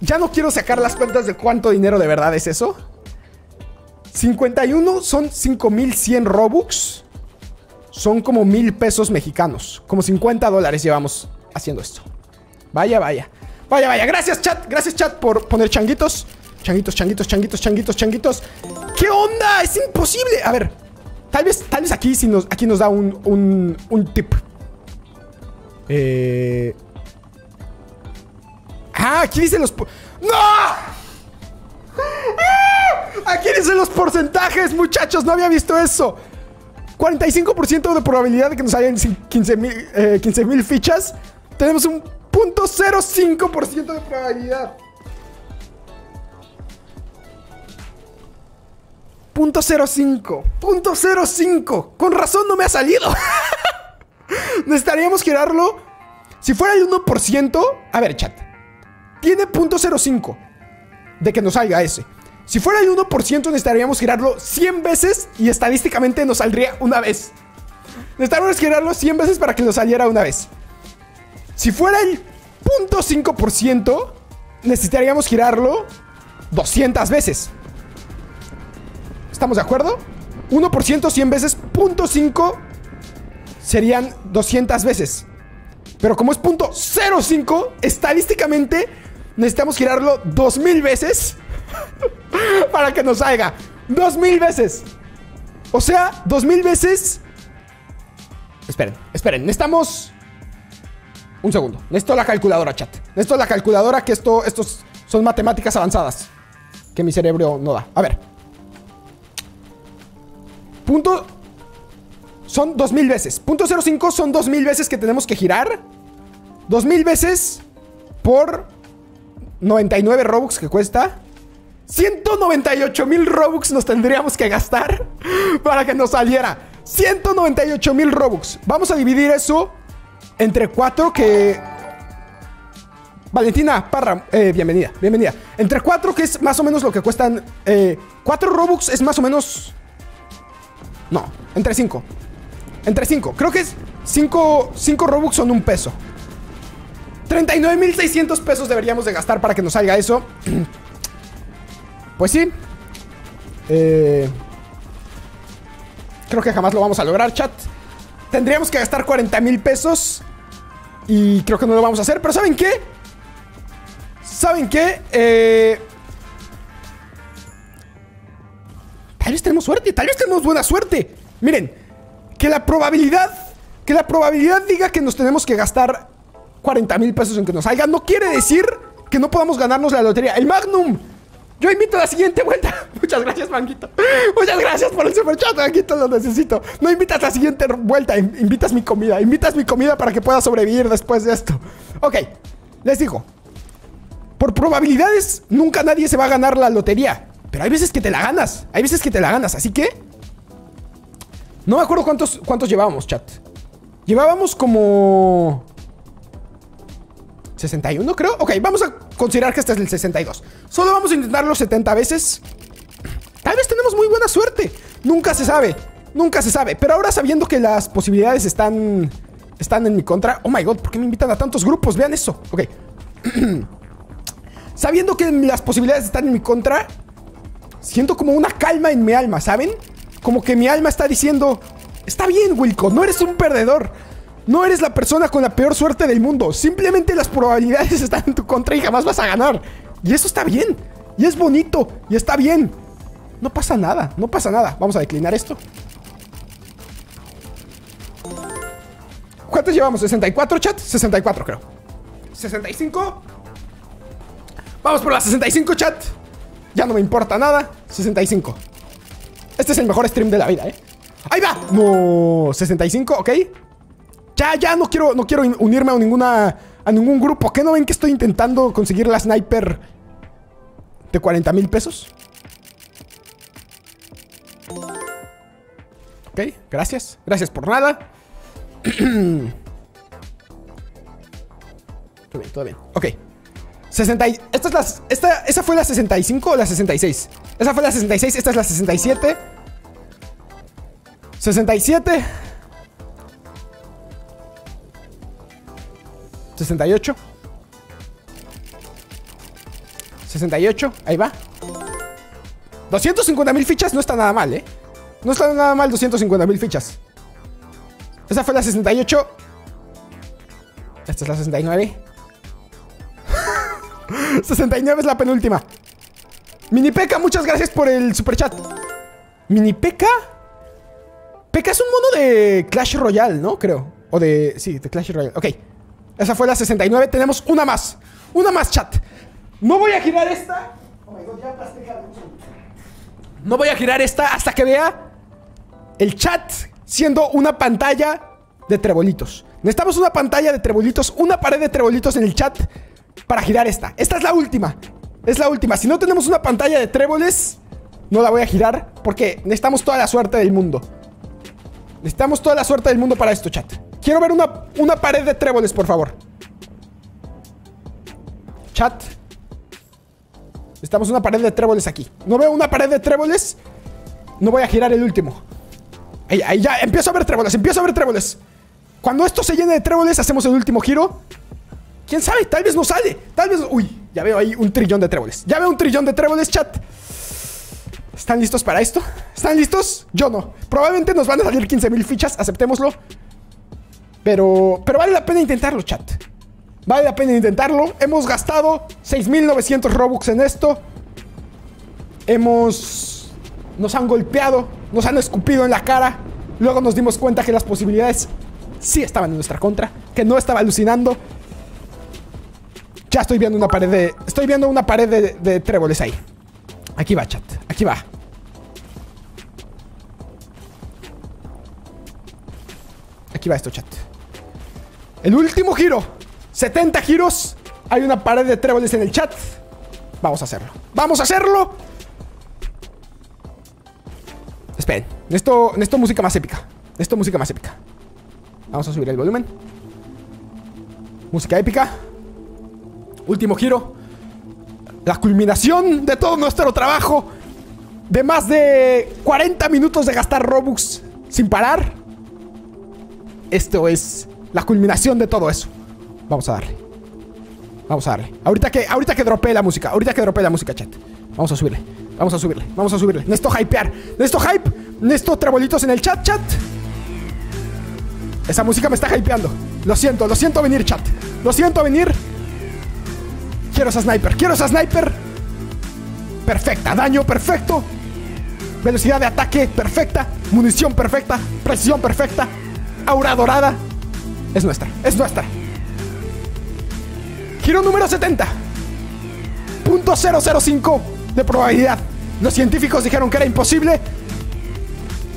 ya no quiero sacar las cuentas de cuánto dinero de verdad es eso. 51 son 5100 Robux. Son como mil pesos mexicanos. Como 50 dólares llevamos haciendo esto. Vaya, vaya. Vaya, vaya. Gracias, chat. Gracias, chat, por poner changuitos. Changuitos, changuitos, changuitos, changuitos, changuitos. ¿Qué onda? Es imposible. A ver. Tal vez, tal vez aquí, si nos, aquí nos da un, un, un tip. Eh, Ah, aquí dice los... ¡No! Aquí dicen los porcentajes, muchachos. No había visto eso. 45% de probabilidad de que nos hayan 15 mil eh, fichas. Tenemos un .05% de probabilidad. Punto .05. Con razón no me ha salido. Necesitaríamos girarlo. Si fuera el 1%. A ver, chat tiene .05 de que nos salga ese. Si fuera el 1% necesitaríamos girarlo 100 veces y estadísticamente nos saldría una vez. Necesitaríamos girarlo 100 veces para que nos saliera una vez. Si fuera el .5% necesitaríamos girarlo 200 veces. ¿Estamos de acuerdo? 1% 100 veces, .5 serían 200 veces. Pero como es .05, estadísticamente necesitamos girarlo 2000 veces para que nos salga. 2000 veces. O sea, 2000 veces. Esperen, esperen. Necesitamos. Un segundo. Necesito la calculadora, chat. Necesito la calculadora, que esto, estos son matemáticas avanzadas. Que mi cerebro no da. A ver. Punto. Son 2000 veces. Punto 05 son 2000 veces que tenemos que girar. 2000 veces por 99 Robux que cuesta. 198 mil Robux nos tendríamos que gastar para que nos saliera. 198 mil Robux. Vamos a dividir eso entre 4 que... Valentina Parra, eh, bienvenida, bienvenida. Entre 4 que es más o menos lo que cuestan... 4 eh, Robux es más o menos... No, entre 5. Entre 5. Creo que es 5 Robux son un peso. 39.600 pesos deberíamos de gastar para que nos salga eso. Pues sí. Eh, creo que jamás lo vamos a lograr, chat. Tendríamos que gastar 40 mil pesos. Y creo que no lo vamos a hacer. Pero ¿saben qué? ¿Saben qué? Eh, tal vez tenemos suerte. Tal vez tenemos buena suerte. Miren. Que la probabilidad... Que la probabilidad diga que nos tenemos que gastar 40 mil pesos en que nos salga, no quiere decir que no podamos ganarnos la lotería. El Magnum. Yo invito a la siguiente vuelta. Muchas gracias, Manguito. Muchas gracias por el superchat, Manguito. Lo necesito. No invitas la siguiente vuelta. Invitas mi comida. Invitas mi comida para que pueda sobrevivir después de esto. Ok. Les digo. Por probabilidades, nunca nadie se va a ganar la lotería. Pero hay veces que te la ganas. Hay veces que te la ganas. Así que... No me acuerdo cuántos, cuántos llevábamos, chat. Llevábamos como... 61, creo. Ok, vamos a considerar que este es el 62. Solo vamos a intentarlo 70 veces. Tal vez tenemos muy buena suerte. Nunca se sabe. Nunca se sabe. Pero ahora sabiendo que las posibilidades están. Están en mi contra. Oh my god, ¿por qué me invitan a tantos grupos? Vean eso. Ok. sabiendo que las posibilidades están en mi contra. Siento como una calma en mi alma, ¿saben? Como que mi alma está diciendo. Está bien, Wilco, no eres un perdedor. No eres la persona con la peor suerte del mundo. Simplemente las probabilidades están en tu contra y jamás vas a ganar. Y eso está bien. Y es bonito. Y está bien. No pasa nada. No pasa nada. Vamos a declinar esto. ¿Cuántos llevamos? ¿64, chat? 64, creo. ¿65? Vamos por la 65, chat. Ya no me importa nada. 65. Este es el mejor stream de la vida, ¿eh? ¡Ahí va! No, 65, ok. Ya, ya, no quiero, no quiero unirme a ninguna. a ningún grupo. ¿Qué no ven que estoy intentando conseguir la sniper de 40 mil pesos? Ok, gracias. Gracias por nada. todo bien, todo bien. Ok. 60 esta es la, esta, ¿Esa fue la 65 o la 66? Esa fue la 66, esta es la 67. 67. 68. 68, ahí va. 250 mil fichas no está nada mal, ¿eh? No está nada mal 250 mil fichas. Esa fue la 68. Esta es la 69. 69 es la penúltima. Mini Peca, muchas gracias por el super chat. Mini Peca. Peca es un mono de Clash Royale, ¿no? Creo. O de. Sí, de Clash Royale. Ok. Esa fue la 69. Tenemos una más. Una más, chat. No voy a girar esta. Oh no voy a girar esta hasta que vea el chat siendo una pantalla de trebolitos. Necesitamos una pantalla de trebolitos, una pared de trebolitos en el chat para girar esta. Esta es la última. Es la última. Si no tenemos una pantalla de tréboles, no la voy a girar porque necesitamos toda la suerte del mundo. Necesitamos toda la suerte del mundo para esto, chat. Quiero ver una, una pared de tréboles, por favor. Chat. Necesitamos una pared de tréboles aquí. No veo una pared de tréboles. No voy a girar el último. Ahí, ahí ya, empiezo a ver tréboles, empiezo a ver tréboles. Cuando esto se llene de tréboles, hacemos el último giro. ¿Quién sabe? Tal vez no sale. Tal vez... Uy, ya veo ahí un trillón de tréboles. Ya veo un trillón de tréboles, chat. ¿Están listos para esto? ¿Están listos? Yo no. Probablemente nos van a salir 15.000 fichas, aceptémoslo. Pero, pero vale la pena intentarlo, chat. Vale la pena intentarlo. Hemos gastado 6.900 Robux en esto. Hemos... Nos han golpeado, nos han escupido en la cara. Luego nos dimos cuenta que las posibilidades sí estaban en nuestra contra. Que no estaba alucinando. Ya estoy viendo una pared de... Estoy viendo una pared de, de tréboles ahí. Aquí va, chat. Aquí va. Aquí va esto, chat. El último giro. 70 giros. Hay una pared de tréboles en el chat. Vamos a hacerlo. ¡Vamos a hacerlo! Esperen. Necesito, necesito música más épica. Necesito música más épica. Vamos a subir el volumen. Música épica. Último giro. La culminación de todo nuestro trabajo. De más de 40 minutos de gastar Robux sin parar. Esto es la culminación de todo eso. Vamos a darle. Vamos a darle. Ahorita que, ahorita que dropee la música. Ahorita que dropee la música, chat. Vamos a subirle. Vamos a subirle. Vamos a subirle. Necesito hypear. Necesito hype. Necesito trebolitos en el chat, chat. Esa música me está hypeando. Lo siento, lo siento venir, chat. Lo siento venir. Quiero esa sniper. Quiero esa sniper. Perfecta. Daño perfecto. Velocidad de ataque perfecta. Munición perfecta. Precisión perfecta. Aura dorada. Es nuestra. Es nuestra. Giro número 70. Punto 005 de probabilidad. Los científicos dijeron que era imposible.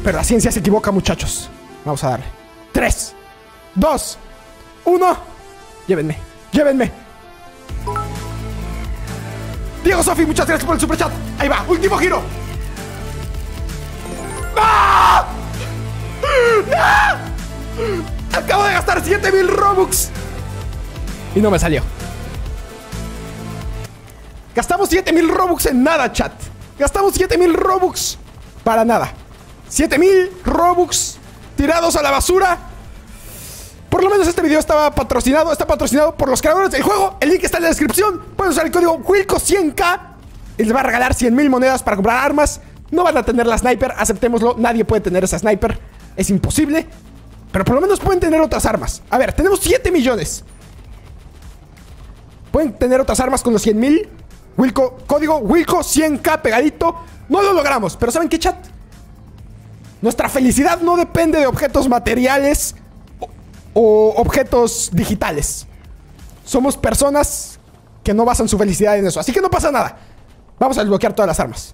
Pero la ciencia se equivoca, muchachos. Vamos a darle. 3, 2, 1. Llévenme. Llévenme. Diego Sofi, muchas gracias por el super chat. Ahí va, último giro. ¡Ah! ¡Ah! Acabo de gastar 7000 Robux. Y no me salió. Gastamos 7000 Robux en nada, chat. Gastamos 7000 Robux para nada. 7000 Robux tirados a la basura. Por lo menos este video estaba patrocinado, está patrocinado por los creadores del juego. El link está en la descripción. Pueden usar el código WILCO100K y les va a regalar 100.000 monedas para comprar armas. No van a tener la sniper, aceptémoslo. Nadie puede tener esa sniper. Es imposible. Pero por lo menos pueden tener otras armas. A ver, tenemos 7 millones. Pueden tener otras armas con los 100 mil. Wilco, código Wilco 100k pegadito. No lo logramos, pero ¿saben qué, chat? Nuestra felicidad no depende de objetos materiales o, o objetos digitales. Somos personas que no basan su felicidad en eso. Así que no pasa nada. Vamos a desbloquear todas las armas.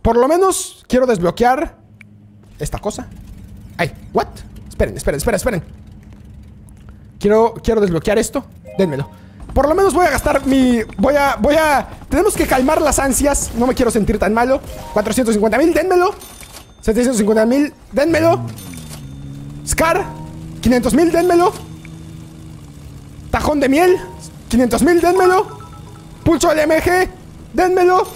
Por lo menos quiero desbloquear esta cosa. Ay, ¿what? Esperen, esperen, esperen, esperen. Quiero, quiero desbloquear esto. Dénmelo. Por lo menos voy a gastar mi... Voy a... Voy a... Tenemos que calmar las ansias. No me quiero sentir tan malo. 450 mil, dénmelo. 750 mil, dénmelo. Scar, 500 mil, dénmelo. Tajón de miel, 500 mil, dénmelo. Pulso LMG, dénmelo.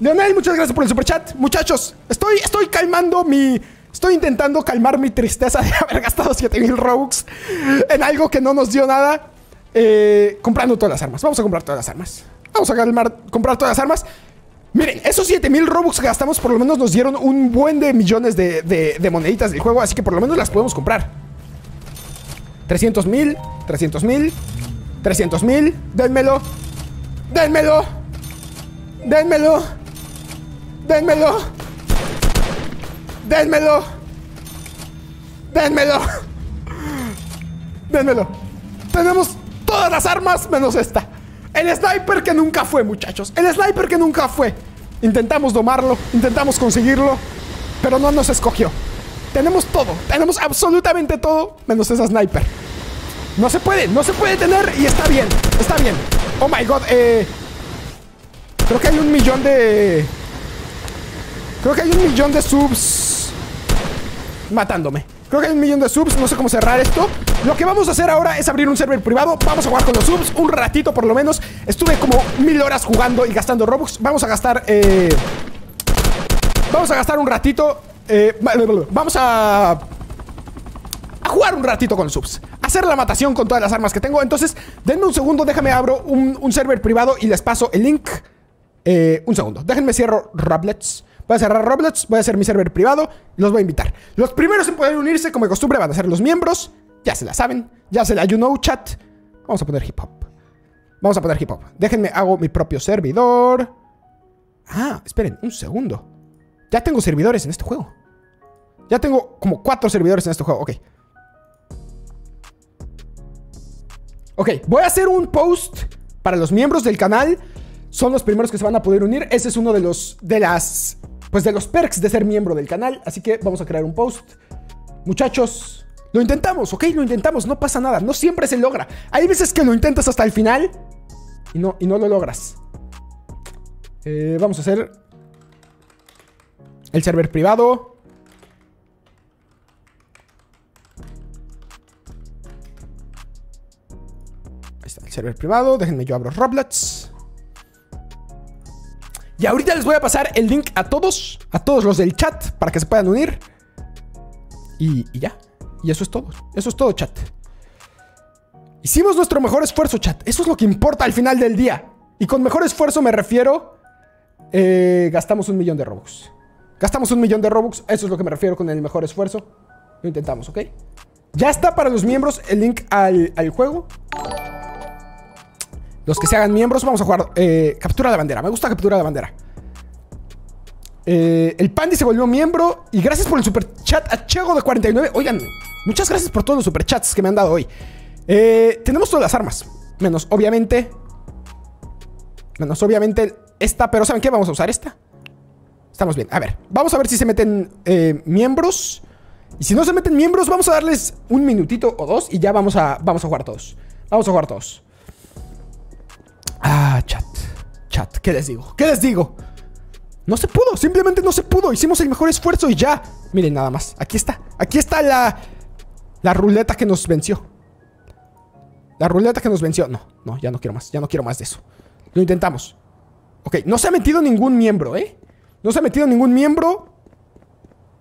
Leonel, muchas gracias por el super chat. Muchachos, estoy, estoy calmando mi... Estoy intentando calmar mi tristeza de haber gastado 7000 Robux en algo que no nos dio nada. Eh, comprando todas las armas. Vamos a comprar todas las armas. Vamos a calmar, comprar todas las armas. Miren, esos 7000 Robux que gastamos por lo menos nos dieron un buen de millones de, de, moneditas del juego, así que por lo menos las podemos comprar. 300 mil, 300 mil, 300 mil, denmelo, denmelo, denmelo, denmelo, denmelo, denmelo, denmelo. Tenemos todas las armas menos esta. El sniper que nunca fue, muchachos. El sniper que nunca fue. Intentamos domarlo, intentamos conseguirlo, pero no nos escogió. Tenemos todo, tenemos absolutamente todo menos esa sniper. No se puede, no se puede tener y está bien, está bien. Oh my god, eh... Creo que hay un millón de... Creo que hay un millón de subs matándome. Creo que hay un millón de subs, no sé cómo cerrar esto. Lo que vamos a hacer ahora es abrir un server privado. Vamos a jugar con los subs, un ratito por lo menos. Estuve como mil horas jugando y gastando Robux. Vamos a gastar... Eh... Vamos a gastar un ratito... Eh... Vamos a... A jugar un ratito con subs. Hacer la matación con todas las armas que tengo. Entonces, denme un segundo, déjame abro un, un server privado y les paso el link. Eh, un segundo. Déjenme cierro Rablets. Voy a cerrar Roblox, voy a hacer mi server privado los voy a invitar. Los primeros en poder unirse, como de costumbre, van a ser los miembros. Ya se la saben, ya se la you know chat. Vamos a poner hip hop. Vamos a poner hip hop. Déjenme, hago mi propio servidor. Ah, esperen, un segundo. Ya tengo servidores en este juego. Ya tengo como cuatro servidores en este juego. Ok. Ok, voy a hacer un post para los miembros del canal. Son los primeros que se van a poder unir. Ese es uno de los de las pues de los perks de ser miembro del canal. Así que vamos a crear un post. Muchachos, lo intentamos, ¿ok? Lo intentamos, no pasa nada. No siempre se logra. Hay veces que lo intentas hasta el final y no, y no lo logras. Eh, vamos a hacer el server privado. Ahí está el server privado. Déjenme yo abro Roblox. Y ahorita les voy a pasar el link a todos, a todos los del chat, para que se puedan unir. Y, ya. Y eso es todo. Eso es todo, chat. Hicimos nuestro mejor esfuerzo, chat. Eso es lo que importa al final del día. Y con mejor esfuerzo me refiero... Eh, gastamos un millón de Robux. Gastamos un millón de Robux. Eso es lo que me refiero con el mejor esfuerzo. Lo intentamos, ¿ok? Ya está para los miembros el link al, al juego. Los que se hagan miembros, vamos a jugar eh, captura de bandera. Me gusta captura de bandera. Eh, el Pandi se volvió miembro. Y gracias por el super chat a Chego de 49. Oigan, muchas gracias por todos los super chats que me han dado hoy. Eh, tenemos todas las armas. Menos, obviamente. Menos, obviamente, esta. Pero ¿saben qué? Vamos a usar esta. Estamos bien. A ver, vamos a ver si se meten miembros. Y si no se meten miembros, vamos a darles un minutito o dos. Y ya vamos a, vamos a jugar todos. Vamos a jugar todos. Ah, chat. Chat, ¿qué les digo? ¿Qué les digo? No se pudo, simplemente no se pudo. Hicimos el mejor esfuerzo y ya. Miren, nada más. Aquí está. Aquí está la. La ruleta que nos venció. La ruleta que nos venció. No, no, ya no quiero más. Ya no quiero más de eso. Lo intentamos. Ok, no se ha metido ningún miembro, ¿eh? No se ha metido ningún miembro.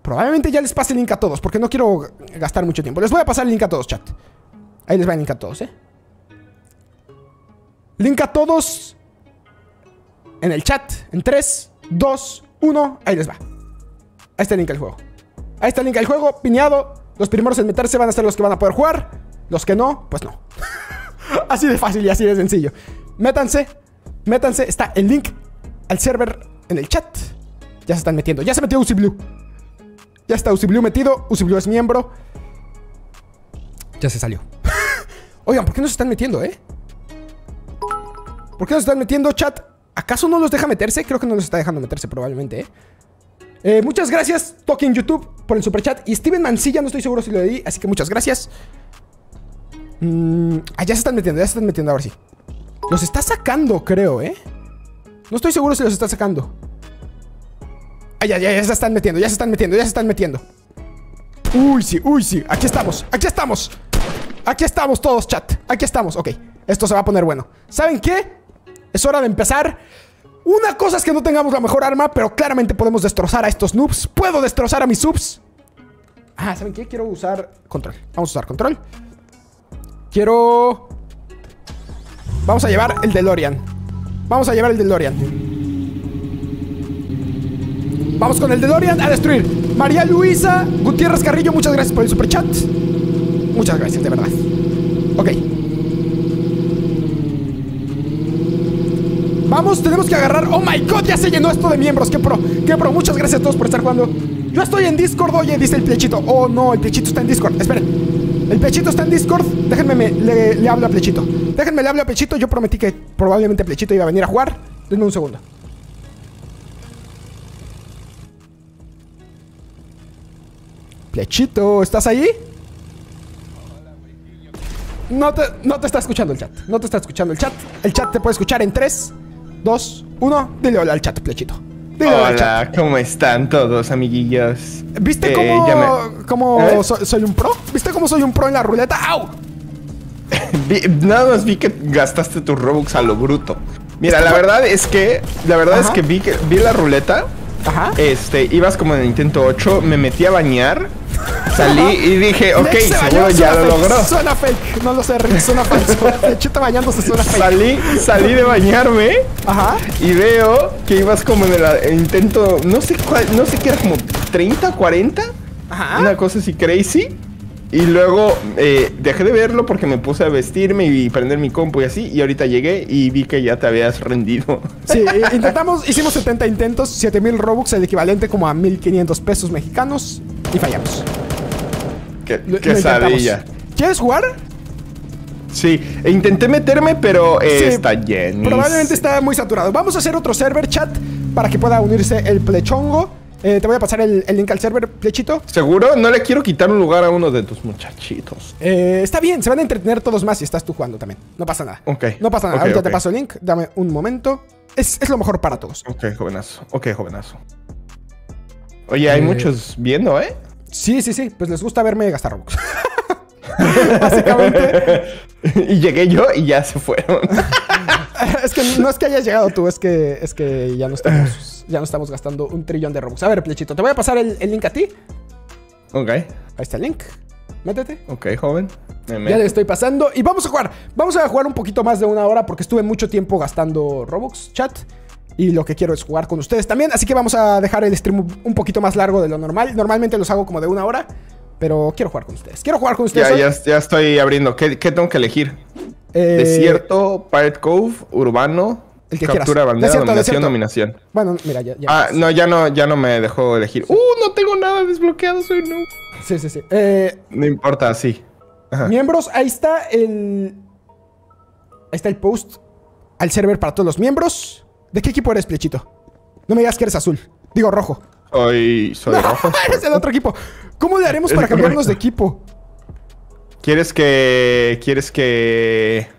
Probablemente ya les pase el link a todos, porque no quiero gastar mucho tiempo. Les voy a pasar el link a todos, chat. Ahí les va el link a todos, ¿eh? Link a todos en el chat. En 3, 2, 1. Ahí les va. Ahí está el link al juego. Ahí está el link al juego, piñado. Los primeros en meterse van a ser los que van a poder jugar. Los que no, pues no. así de fácil y así de sencillo. Métanse, métanse. Está el link al server en el chat. Ya se están metiendo. Ya se metió Blue. Ya está Blue metido. Blue es miembro. Ya se salió. Oigan, ¿por qué no se están metiendo, eh? ¿Por qué no se están metiendo, chat? ¿Acaso no los deja meterse? Creo que no los está dejando meterse probablemente, ¿eh? eh muchas gracias, Talking YouTube, por el superchat. Y Steven Mancilla, no estoy seguro si lo di, así que muchas gracias. Mm, ah, ya se están metiendo, ya se están metiendo ahora sí. Los está sacando, creo, ¿eh? No estoy seguro si los está sacando. Ah, ya, ya, ya se están metiendo, ya se están metiendo, ya se están metiendo. Uy, sí, uy, sí. Aquí estamos, aquí estamos. Aquí estamos todos, chat. Aquí estamos, ok. Esto se va a poner bueno. ¿Saben qué? Es hora de empezar. Una cosa es que no tengamos la mejor arma, pero claramente podemos destrozar a estos noobs. Puedo destrozar a mis subs. Ah, ¿saben qué? Quiero usar control. Vamos a usar control. Quiero... Vamos a llevar el DeLorean. Vamos a llevar el DeLorean. Vamos con el DeLorean a destruir. María Luisa Gutiérrez Carrillo, muchas gracias por el super chat. Muchas gracias, de verdad. Ok. Tenemos que agarrar. Oh my god, ya se llenó esto de miembros. Qué pro, qué pro. Muchas gracias a todos por estar jugando. Yo estoy en Discord, oye, dice el Plechito. Oh no, el Plechito está en Discord. Esperen. El Plechito está en Discord. Déjenme, le, le hablo a Plechito. Déjenme, le hablo a Plechito. Yo prometí que probablemente Plechito iba a venir a jugar. Denme un segundo. Plechito, ¿estás ahí? No te, no te está escuchando el chat. No te está escuchando el chat. El chat te puede escuchar en 3, 2, 1. Dile hola al chat, Plechito. Dile hola, chat. ¿cómo están todos, amiguillos? ¿Viste eh, cómo, ¿Eh? soy, un pro? ¿Viste cómo soy un pro en la ruleta? ¡Au! nada más vi que gastaste tus Robux a lo bruto. Mira, la verdad es que. La verdad es que vi, que vi la ruleta. Ajá. Este, ibas como en el intento 8, me metí a bañar Salí y dije, ok, seguro ya lo logró. Suena fake, no lo sé, suena falso. Cheta bañándose suena fake. Salí, salí de bañarme. Ajá. Y veo que ibas como en el intento, no sé cuál, no sé qué era, como 30, 40. Ajá. Una cosa así crazy. Y luego eh, dejé de verlo porque me puse a vestirme y prender mi compu y así. Y ahorita llegué y vi que ya te habías rendido. Sí, intentamos, hicimos 70 intentos, 7000 Robux, el equivalente como a 1500 pesos mexicanos. Y fallamos. Qué, quesadilla. ¿Quieres jugar? Sí, e intenté meterme, pero eh, está lleno. Probablemente está muy saturado. Vamos a hacer otro server chat para que pueda unirse el plechongo. Eh, te voy a pasar el, link al server, Plechito. ¿Seguro? No le quiero quitar un lugar a uno de tus muchachitos. Eh, está bien, se van a entretener todos más si estás tú jugando también. No pasa nada. Ok. No pasa nada. Ahorita te paso el link. Dame un momento. Es, lo mejor para todos. Ok, jovenazo. Ok, jovenazo. Oye, hay eh, muchos viendo, ¿eh? Sí, sí, sí. Pues les gusta verme gastar Robux. Básicamente. y llegué yo y ya se fueron. es que no es que hayas llegado tú, es que, es que ya no estamos ya no estamos gastando un trillón de Robux. A ver, Plechito, te voy a pasar el, link a ti. Ok. Ahí está el link. Métete. Ok, joven. ya le estoy pasando. Y vamos a jugar. Vamos a jugar un poquito más de una hora porque estuve mucho tiempo gastando Robux, chat. Y lo que quiero es jugar con ustedes también. Así que vamos a dejar el stream un poquito más largo de lo normal. Normalmente los hago como de una hora. Pero quiero jugar con ustedes. Quiero jugar con ustedes. Ya, ya, estoy abriendo. ¿Qué, tengo que elegir? Eh, Desierto, Pirate Cove, Urbano, el que Captura quieras. bandera, dominación, dominación. Bueno, mira, ya, Ah, no, ya no, ya no me dejó elegir. ¡Uh! No tengo nada desbloqueado, soy no. Sí, sí, sí. Eh, no importa, sí. Miembros, ahí está el. Ahí está el post al server para todos los miembros. ¿De qué equipo eres, Plechito? No me digas que eres azul. Digo rojo. Soy. Soy rojo. eres el otro equipo. ¿Cómo le haremos para cambiarnos de equipo? ¿Quieres que. ¿Quieres que.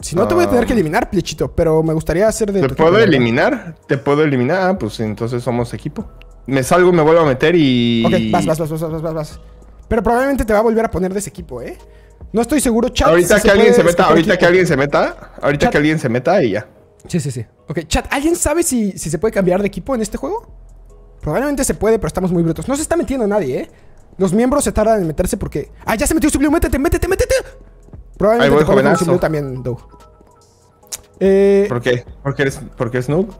Si no, te voy a tener que ah. eliminar, Plechito, pero me gustaría hacer de... ¿Te puedo eliminar? ¿Te puedo eliminar? Ah, pues entonces somos equipo. Me salgo, me vuelvo a meter y... Ok, vas, vas, vas, vas, vas, vas. Pero probablemente te va a volver a poner de ese equipo, ¿eh? No estoy seguro, chat. Ahorita que alguien se meta, ahorita que alguien se meta, ahorita que alguien se meta y ya. Sí, sí, sí. Ok, chat, ¿alguien sabe si, si se puede cambiar de equipo en este juego? Probablemente se puede, pero estamos muy brutos. No se está metiendo nadie, ¿eh? Los miembros se tardan en meterse porque... ¡Ah, ya se metió Sublue! ¡Métete, métete, métete! Probablemente Ahí voy, te también, Doug. Eh, ¿Por qué? ¿Por qué eres, por qué Snoop?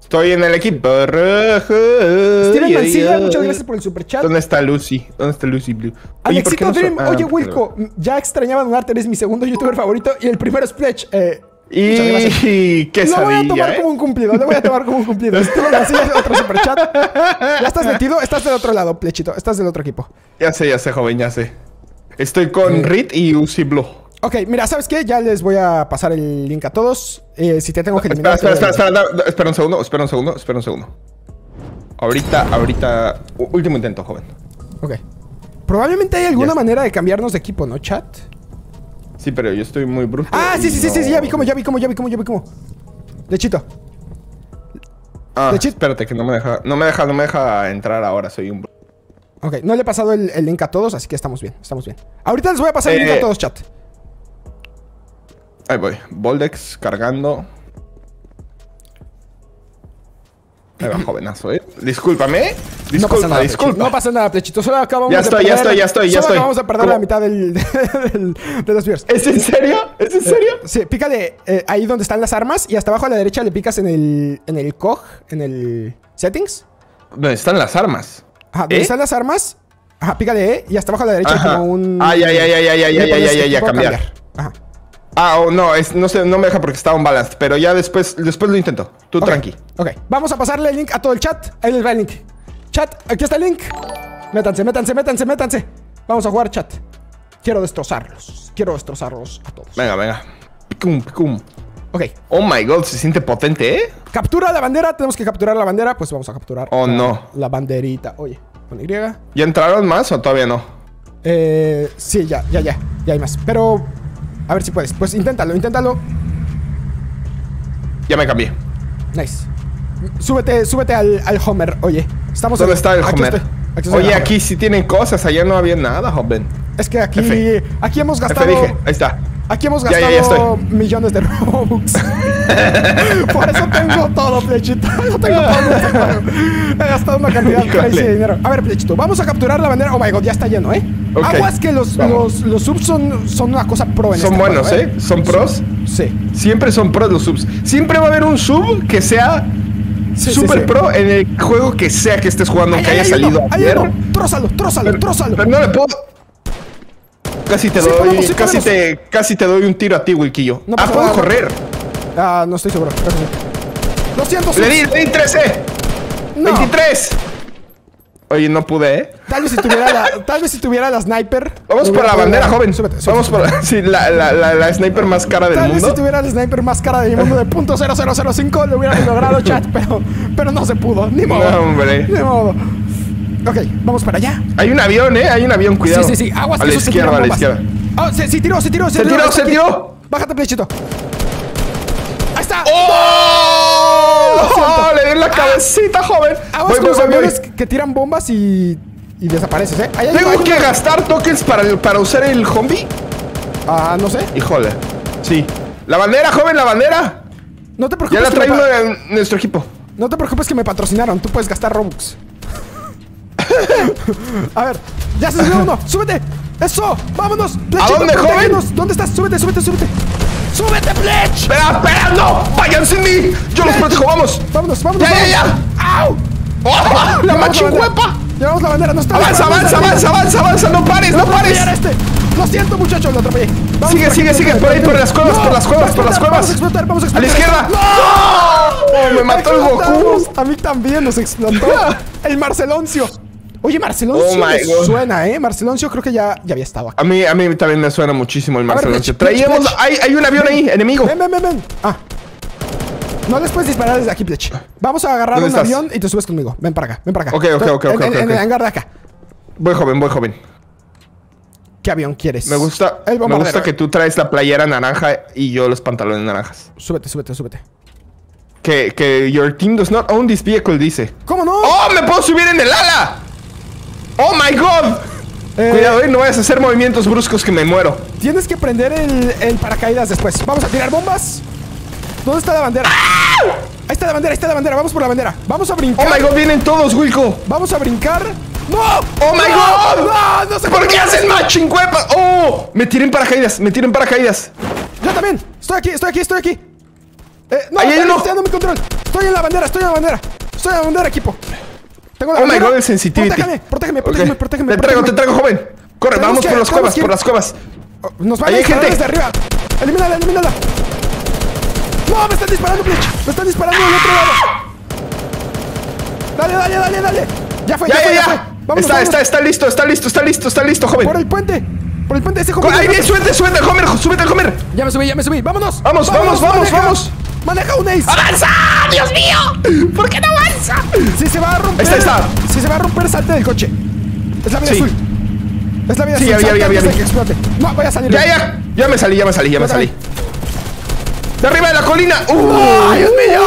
Estoy en el equipo rojo. Steven Mancilla, muchas gracias por el superchat. ¿Dónde está Lucy? ¿Dónde está Lucy Blue? Oye, ¿por qué Alexito no so- Dream, ah, oye no, Wilco, ya extrañaba donarte, eres mi segundo youtuber favorito y el primero es Pledge. Eh. Y qué Lo voy a tomar ¿eh? como un cumplido, lo voy a tomar como un cumplido. Steven Mancilla, otro superchat. ¿Ya estás metido? Estás del otro lado, Plechito. Estás del otro equipo. Ya sé, ya sé, joven, ya sé. Estoy con Rit y Uzi Blue. Ok, mira, ¿sabes qué? Ya les voy a pasar el link a todos. Eh, si te tengo que eliminar... Espera, espera, espera, espera, espera un segundo, espera un segundo, espera un segundo. Ahorita, ahorita, último intento, joven. Ok. Probablemente hay alguna manera de cambiarnos de equipo, ¿no, chat? Sí, pero yo estoy muy bruto. Ah, sí, sí, sí, sí, sí, ya vi cómo, ya vi cómo, ya vi cómo, ya vi cómo. Lechito. Ah, hecho- espérate, que no me deja, no me deja, no me deja entrar ahora, soy un... Ok, no le he pasado el, el link a todos, así que estamos bien, estamos bien. Ahorita les voy a pasar el link Eh, a todos, chat. Ahí voy, Voldex cargando. Ahí va, jovenazo, ¿eh? Discúlpame. Disculpa, no pasa nada, disculpa. Plechito. No pasa nada, Plechito. Solo acabamos Ya de estoy, ya perder- estoy, ya estoy, ya solo estoy. acabamos de perder ¿Cómo? la mitad del, del- de los viewers. ¿Es en serio? ¿Es en serio? Sí, pícale eh, ahí donde están las armas y hasta abajo a la derecha le picas en el, en el cog, en el settings. ¿Dónde están las armas? Ajá, donde ¿Eh? están las armas. Ajá, pícale E y hasta abajo a la derecha hay Ajá. como un... Ya, ya, ya, ya, le ya, ya, pones ya, ya, ya, tipo cambiar. Ajá. Ah, oh, no, es, no, sé, no me deja porque está un balance, pero ya después, después lo intento. Tú Ok, tranqui. Ok, vamos a pasarle el link a todo el chat. Ahí les va el link. Chat, aquí está el link. Métanse, métanse, métanse, métanse. Vamos a jugar chat. Quiero destrozarlos. Quiero destrozarlos a todos. Venga, venga. Picum, picum. Ok, Oh my god, se siente potente, ¿eh? captura la bandera. Tenemos que capturar la bandera. Pues vamos a capturar. Oh, la, no. La banderita. Oye, con Y. ¿Ya entraron más o todavía no? Eh, sí, ya, ya, ya. Ya hay más. Pero, a ver si puedes. Pues inténtalo, inténtalo. Ya me cambié. Nice. Súbete, súbete al, al Homer. Oye, estamos ¿Dónde en- está el aquí Homer? estoy, aquí Oye, Homer. aquí sí tienen cosas, allá no había nada, joven. Es que aquí, F. aquí hemos F gastado. dije, ahí está. Aquí hemos gastado ya, ya estoy. millones de Robux. Por eso tengo todo, Plechito. Yo tengo todo. He gastado una cantidad crazy de dinero. A ver, Plechito, vamos a capturar la bandera. Oh my god, ya está lleno, ¿eh? Ok. Aguas que los, los, los subs son, son una cosa pro en Son este buenos, juego, ¿eh? Son pros. Sí. Siempre son pros los subs. Siempre va a haber un sub que sea Sí, super sí. pro en el juego que sea que estés jugando, Ay, aunque ay, haya hay salido hay ayer. uno. Trózalo, trózalo, Pero, trózalo. pero no le puedo. Casi te Sí doy, podemos, sí casi podemos. te, casi te doy un tiro a ti, Wilquillo. No ah, puedo nada. correr. Ah, no estoy seguro. Sí. 200 Le di, le di 13. No. 23. Oye, no pude, ¿eh? Tal vez si tuviera la, tal vez si tuviera la sniper. Vamos lo por la bandera, joven. Súbete, súbete, Vamos por la, sí, la, la, la, la sniper más cara del Tal vez si mundo. tuviera el sniper más cara del mundo de .0005 lo hubiera logrado chat, pero, pero no se pudo. Ni modo. No, hombre. Ni modo. Ok, vamos para allá. Hay un avión, ¿eh? Hay un avión, cuidado. Sí, sí, sí. Aguas a la izquierda, a la izquierda. Oh, se, se tiró, se tiró, se, Se tiró, se Aquí. tiró. Bájate, plechito. Ahí está. ¡Oh! ¡Oh! Le di en la cabecita, joven. Aguas Voy, con voy, los voy, voy. aviones que tiran bombas y, y desapareces, ¿eh? Ahí ¿Tengo que gastar tokens para, para usar el zombie? Ah, no sé. Híjole. Sí. La bandera, joven, la bandera. No te Ya preocupes. la que trae uno de nuestro equipo. No te preocupes que me patrocinaron. Tú puedes gastar Robux. A ver, ya se subió uno. ¡Súbete! ¡Eso! ¡Vámonos! Plechito, dónde, joven? ¿Dónde estás? ¡Súbete, súbete, súbete! ¡Súbete, Plech! ¡Espera, espera! ¡No! ¡Vayan sin mí! ¡Yo los protejo! ¡Vamos! ¡Vámonos, vámonos! ¡Ya, ya, ya! ¡Au! ¡Oh! ¡La bandera. Llevamos la bandera, no está ¡Avanza, avanza, avanza, avanza, avanza! ¡No pares, no pares! a este! Lo siento, muchachos, lo atropellé. Vamos Sigue, sigue, sigue, por ahí, por las cuevas, No, por las cuevas, va a por las cuevas. Vamos a explotar, vamos a ¡A la izquierda! ¡No! ¡Oh! ¡Me mató el Goku! A mí también nos explotó. El Marceloncio. Oye, Marceloncio Oh suena, ¿eh? Marceloncio creo que ya, ya había estado aquí. A mí, a mí también me suena muchísimo el Marceloncio. Traíamos... Plech. Hay, hay un avión ahí, enemigo. Ven, ven, ven, ven. Ah. No les puedes disparar desde aquí, Plech. Vamos a agarrar un avión y te subes conmigo. Ven para acá, ven para acá. Ok, ok, ok, En- ok, en, ok, en ok. el hangar de acá. Voy joven, voy joven. ¿Qué avión quieres? Me gusta, El me gusta que tú traes la playera naranja y yo los pantalones naranjas. Súbete, súbete, súbete. Que, que your team does not own this vehicle, dice. ¿Cómo no? ¡Oh! ¡Me puedo subir en el ala! ¡Oh my god! Eh, Cuidado, eh, no vayas a hacer movimientos bruscos que me muero. Tienes que prender el, el paracaídas después. Vamos a tirar bombas. ¿Dónde está la bandera? Ahí está la bandera, ahí está la bandera. Vamos por la bandera. Vamos a brincar. Oh my god, vienen todos, Wilco. Vamos a brincar. ¡No! ¡Oh my god! ¡No! ¡No sé por qué hacen matching weapon! ¡Oh! Me tiren paracaídas, me tiren paracaídas. Yo también. Estoy aquí, estoy aquí, estoy aquí. Eh, no, Ahí hay estoy dando mi control. Estoy en la bandera, estoy en la bandera. Estoy en la bandera, equipo. Tengo la Oh my god, el sensitivity. Protégeme, protégeme, protégeme, protégeme. Te traigo, te traigo, joven. Corre, vamos que- por las cuevas, que por las cuevas. Oh, Nos van Ahí a hay gente. desde arriba. Elimínala, elimínala. No, me están disparando, Bleach. Me están disparando del otro lado. Dale, dale, dale, dale. Ya fue, ya, Ya, fue, ya, ya fue. ya. Vámonos, Está, vámonos. está, está listo, está listo, está listo, está listo, joven. Por el puente. Por el puente ese joven. Ahí súbete, súbete, Homer, súbete, Homer. Ya me subí, ya me subí. Vámonos. Vamos, vamos, vamos, maneja. vamos. Maneja un ace. ¡Avanza! ¡Dios mío! ¿Por qué no avanza? Si se va a romper. Está, está. Si se va a romper, salte del coche. Es la vida Sí. azul. Es la vida Sí, azul. ya vi, ya vi, ya vi. explote. No, voy a salir. Ya, ya. Ya me salí, ya me salí, ya me salí. De arriba de la colina. ¡Uh! ¡Ay, Dios mío!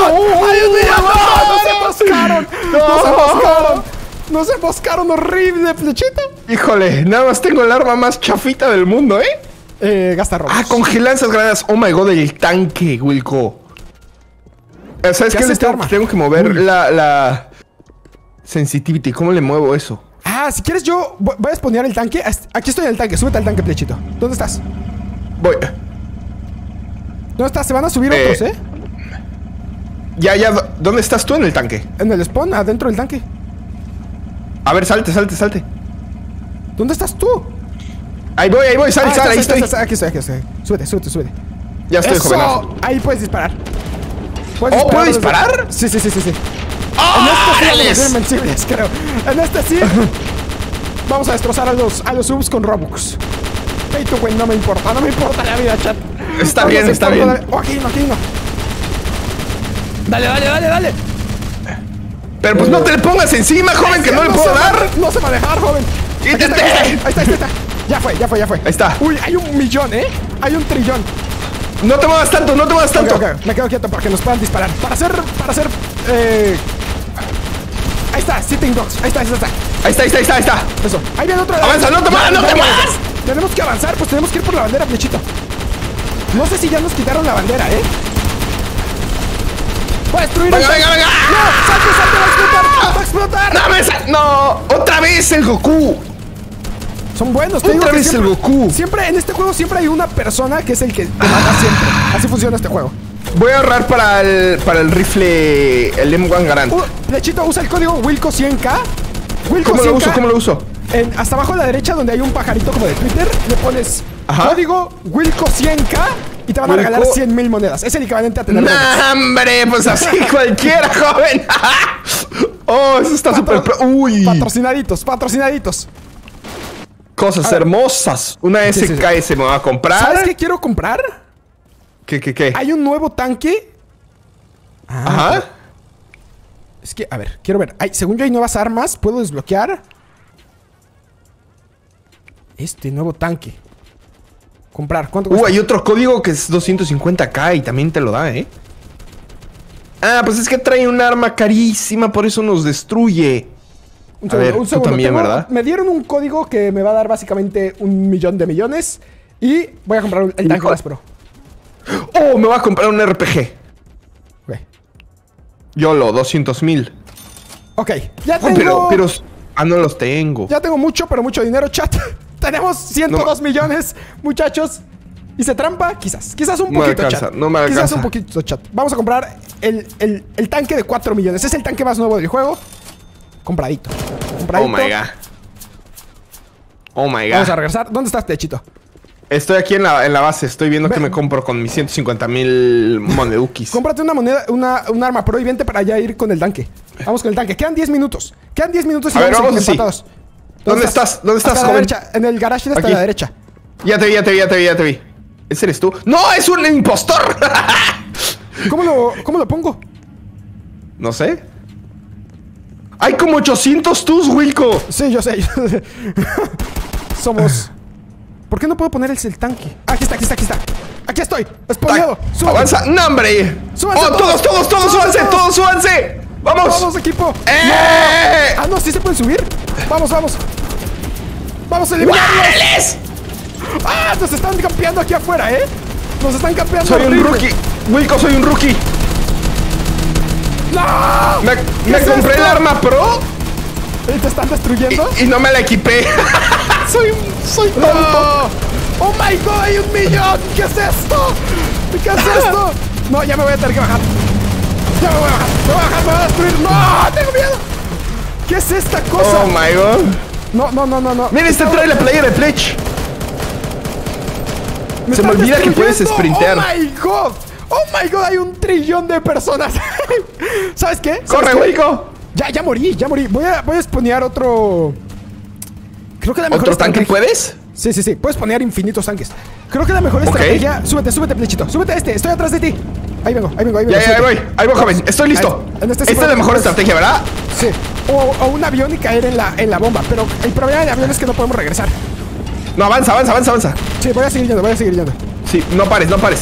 ¡Ay, Dios mío! ¡No! no, ¡Nos emboscaron! ¡Nos No. emboscaron! ¡Nos emboscaron horrible, flechita! Híjole, nada más tengo el arma más chafita del mundo, ¿eh? Eh, gasta robos. Ah, congelanzas granadas. Oh my god, el tanque, Wilco. Eh, ¿Sabes ¿Qué qué? Le tengo, que mover la, la sensitivity. ¿Cómo le muevo eso? Ah, si quieres yo voy a exponer el tanque. Aquí estoy en el tanque. Súbete al tanque, flechito. ¿Dónde estás? Voy. ¿Dónde estás? Se van a subir Eh. otros, ¿eh? Ya, ya. ¿dó- ¿Dónde estás tú en el tanque? En el spawn, adentro del tanque. A ver, salte, salte, salte. ¿Dónde estás tú? Ahí voy, ahí voy, sal, Ah, sal, ahí estás, estoy. estás, Aquí estoy, aquí estoy. Súbete, súbete, súbete. Ya estoy, ¡Eso! jovenazo. Ahí puedes disparar. ¿Puedes Oh, ¿puedo disparar? Sí, sí, sí, sí, sí. ¡Oh, En este sí invencibles, creo. En este sí. vamos a destrozar a los, a los subs con Robux. Pay to win, no me importa, no me importa la vida, chat. Está bien, está bien. Oh, aquí no, aquí no. Dale, dale, dale, dale. Pero pues no te le pongas encima, joven, que no le puedo va- dar. no se va a dejar, joven. Ahí está, ahí está. Ya fue, ya fue, ya fue. Ahí está. Uy, hay un millón, ¿eh? Hay un trillón. No te muevas tanto, no te muevas tanto. Me quedo quieto para que nos puedan disparar. Para hacer, para hacer, eh... Ahí está, sitting dogs. Ahí está, ahí está. Ahí está, ahí está, ahí está, ahí está. Eso. Ahí viene otro. Avanza, no te muevas, no te muevas. Tenemos que avanzar, pues tenemos que ir por la bandera, flechito. No sé si ya nos quitaron la bandera, ¿eh? Va a destruir Venga, el- venga, venga. ¡No! ¡Salte, salte! ¡Va a explotar! ¡Va a explotar! ¡No me sa- ¡No! ¡Otra vez el Goku! Son buenos, te Otra digo vez el siempre, Goku. Siempre en este juego siempre hay una persona que es el que te mata siempre. Así funciona este juego. Voy a ahorrar para el, para el rifle, el M1 Garant. Uh, Flechito, usa el código Wilco100K. Wilco ¿Cómo lo 100K. uso? ¿Cómo lo uso? En- hasta abajo a la derecha donde hay un pajarito como de Twitter, le pones Ajá. código Wilco100K y te van a regalar 100 mil monedas. Es el equivalente a tener. ¡Nah, hombre! Pues así cualquiera, joven. ¡Oh, eso está súper... ¡Uy! Patrocinaditos, patrocinaditos. Cosas hermosas. Una Sí, sí, sí. SKS me va a comprar. ¿Sabes qué quiero comprar? ¿Qué, qué, qué? Hay un nuevo tanque. Ajá. Es que, a ver, quiero ver. Ay, según yo hay nuevas armas. ¿Puedo desbloquear? Este nuevo tanque. Comprar. ¿Cuánto Uh, cuesta? hay otro código que es 250k y también te lo da, ¿eh? Ah, pues es que trae un arma carísima, por eso nos destruye. Un A segundo, ver, un tú segundo. también, Tengo- ¿verdad? Me dieron un código que me va a dar básicamente un millón de millones. Y voy a comprar un- el tanque pro. Oh, me va a comprar un RPG. Ok. YOLO, 200 mil. Ok, ya Oh, tengo. pero, pero... Ah, no los tengo. Ya tengo mucho, pero mucho dinero, chat. Tenemos 102 millones, muchachos. ¿Hice trampa? Quizás. Quizás un No me poquito, alcanza, chat. no me Quizás alcanza. un poquito, chat. Vamos a comprar el, el- el tanque de 4 millones. Es el tanque más nuevo del juego. Compradito. Compradito. Oh my god. Oh my Vamos a god. regresar. ¿Dónde estás, Techito? Estoy aquí en la, en la base. Estoy viendo Ve- que me compro con mis 150 mil monedukis. Cómprate una moneda, una, un arma pro y vente para allá ir con el tanque. Vamos con el tanque. Quedan 10 minutos. Quedan 10 minutos y A ver, vamos, vamos así. empatados. ¿Dónde estás? ¿Dónde estás, joven? derecha. En el garage de hasta la derecha. Ya te vi, ya te vi, ya te vi, ya te vi. ¿Ese eres tú? ¡No! ¡Es un impostor! ¿Cómo lo, cómo lo pongo? no sé. Hay como 800 tus, Wilco. Sí, yo sé. yo sé. Somos. ¿Por qué no puedo poner el, el tanque? Aquí está, aquí está, aquí está. Aquí estoy. Espoleado. Avanza. ¡No, hombre! Súbanse ¡Oh, todos, todos, todos! Súbanse ¡Súbanse, todos, súbanse! ¡Vamos! Vamos, equipo. ¡Eh! Ah, no, sí se pueden subir. Vamos, vamos. Vamos a eliminarlos. Ah, nos están campeando aquí afuera, ¿eh? Nos están campeando. Soy un rookie. Wilco, soy un rookie. ¡No! Me, ¿Qué me es compré esto? el arma pro ¿Y ¿Te están destruyendo? y, y no me la equipé. soy, soy tonto. ¡No! ¡Oh my god! ¡Hay un millón! ¿Qué es esto? ¿Qué es esto? No, ya me voy a tener que bajar. Ya me voy a bajar. Me voy a bajar, me voy a destruir. ¡No! ¡Tengo miedo! ¿Qué es esta cosa? Oh my god. No, no, no, no, no. Mira, este trae la playa de Pledge. se me olvida que puedes sprintear. ¡Oh my god! ¡Oh my god! Hay un trillón de personas. ¿Sabes qué? ¿Sabes ¡Corre? Wilco! Ya, ya morí, ya morí. Voy a, voy a spawnear otro. Creo que la mejor ¿Otro tanque puedes? Sí, sí, sí. Puedes poner infinitos tanques. Creo que la mejor Ok. estrategia. Súbete, súbete, flechito. Súbete a este. Estoy atrás de ti. Ahí vengo, ahí vengo, ahí vengo. Ya, ya, ahí voy. Ahí voy, joven. Estoy listo. Ahí- este Esta es la mejor estrategia, ¿verdad? Sí. O, o un avión y caer en la, en la bomba. Pero el problema del avión es que no podemos regresar. No, avanza, avanza, avanza, avanza. Sí, voy a seguir yendo, voy a seguir yendo. Sí, no pares, no pares.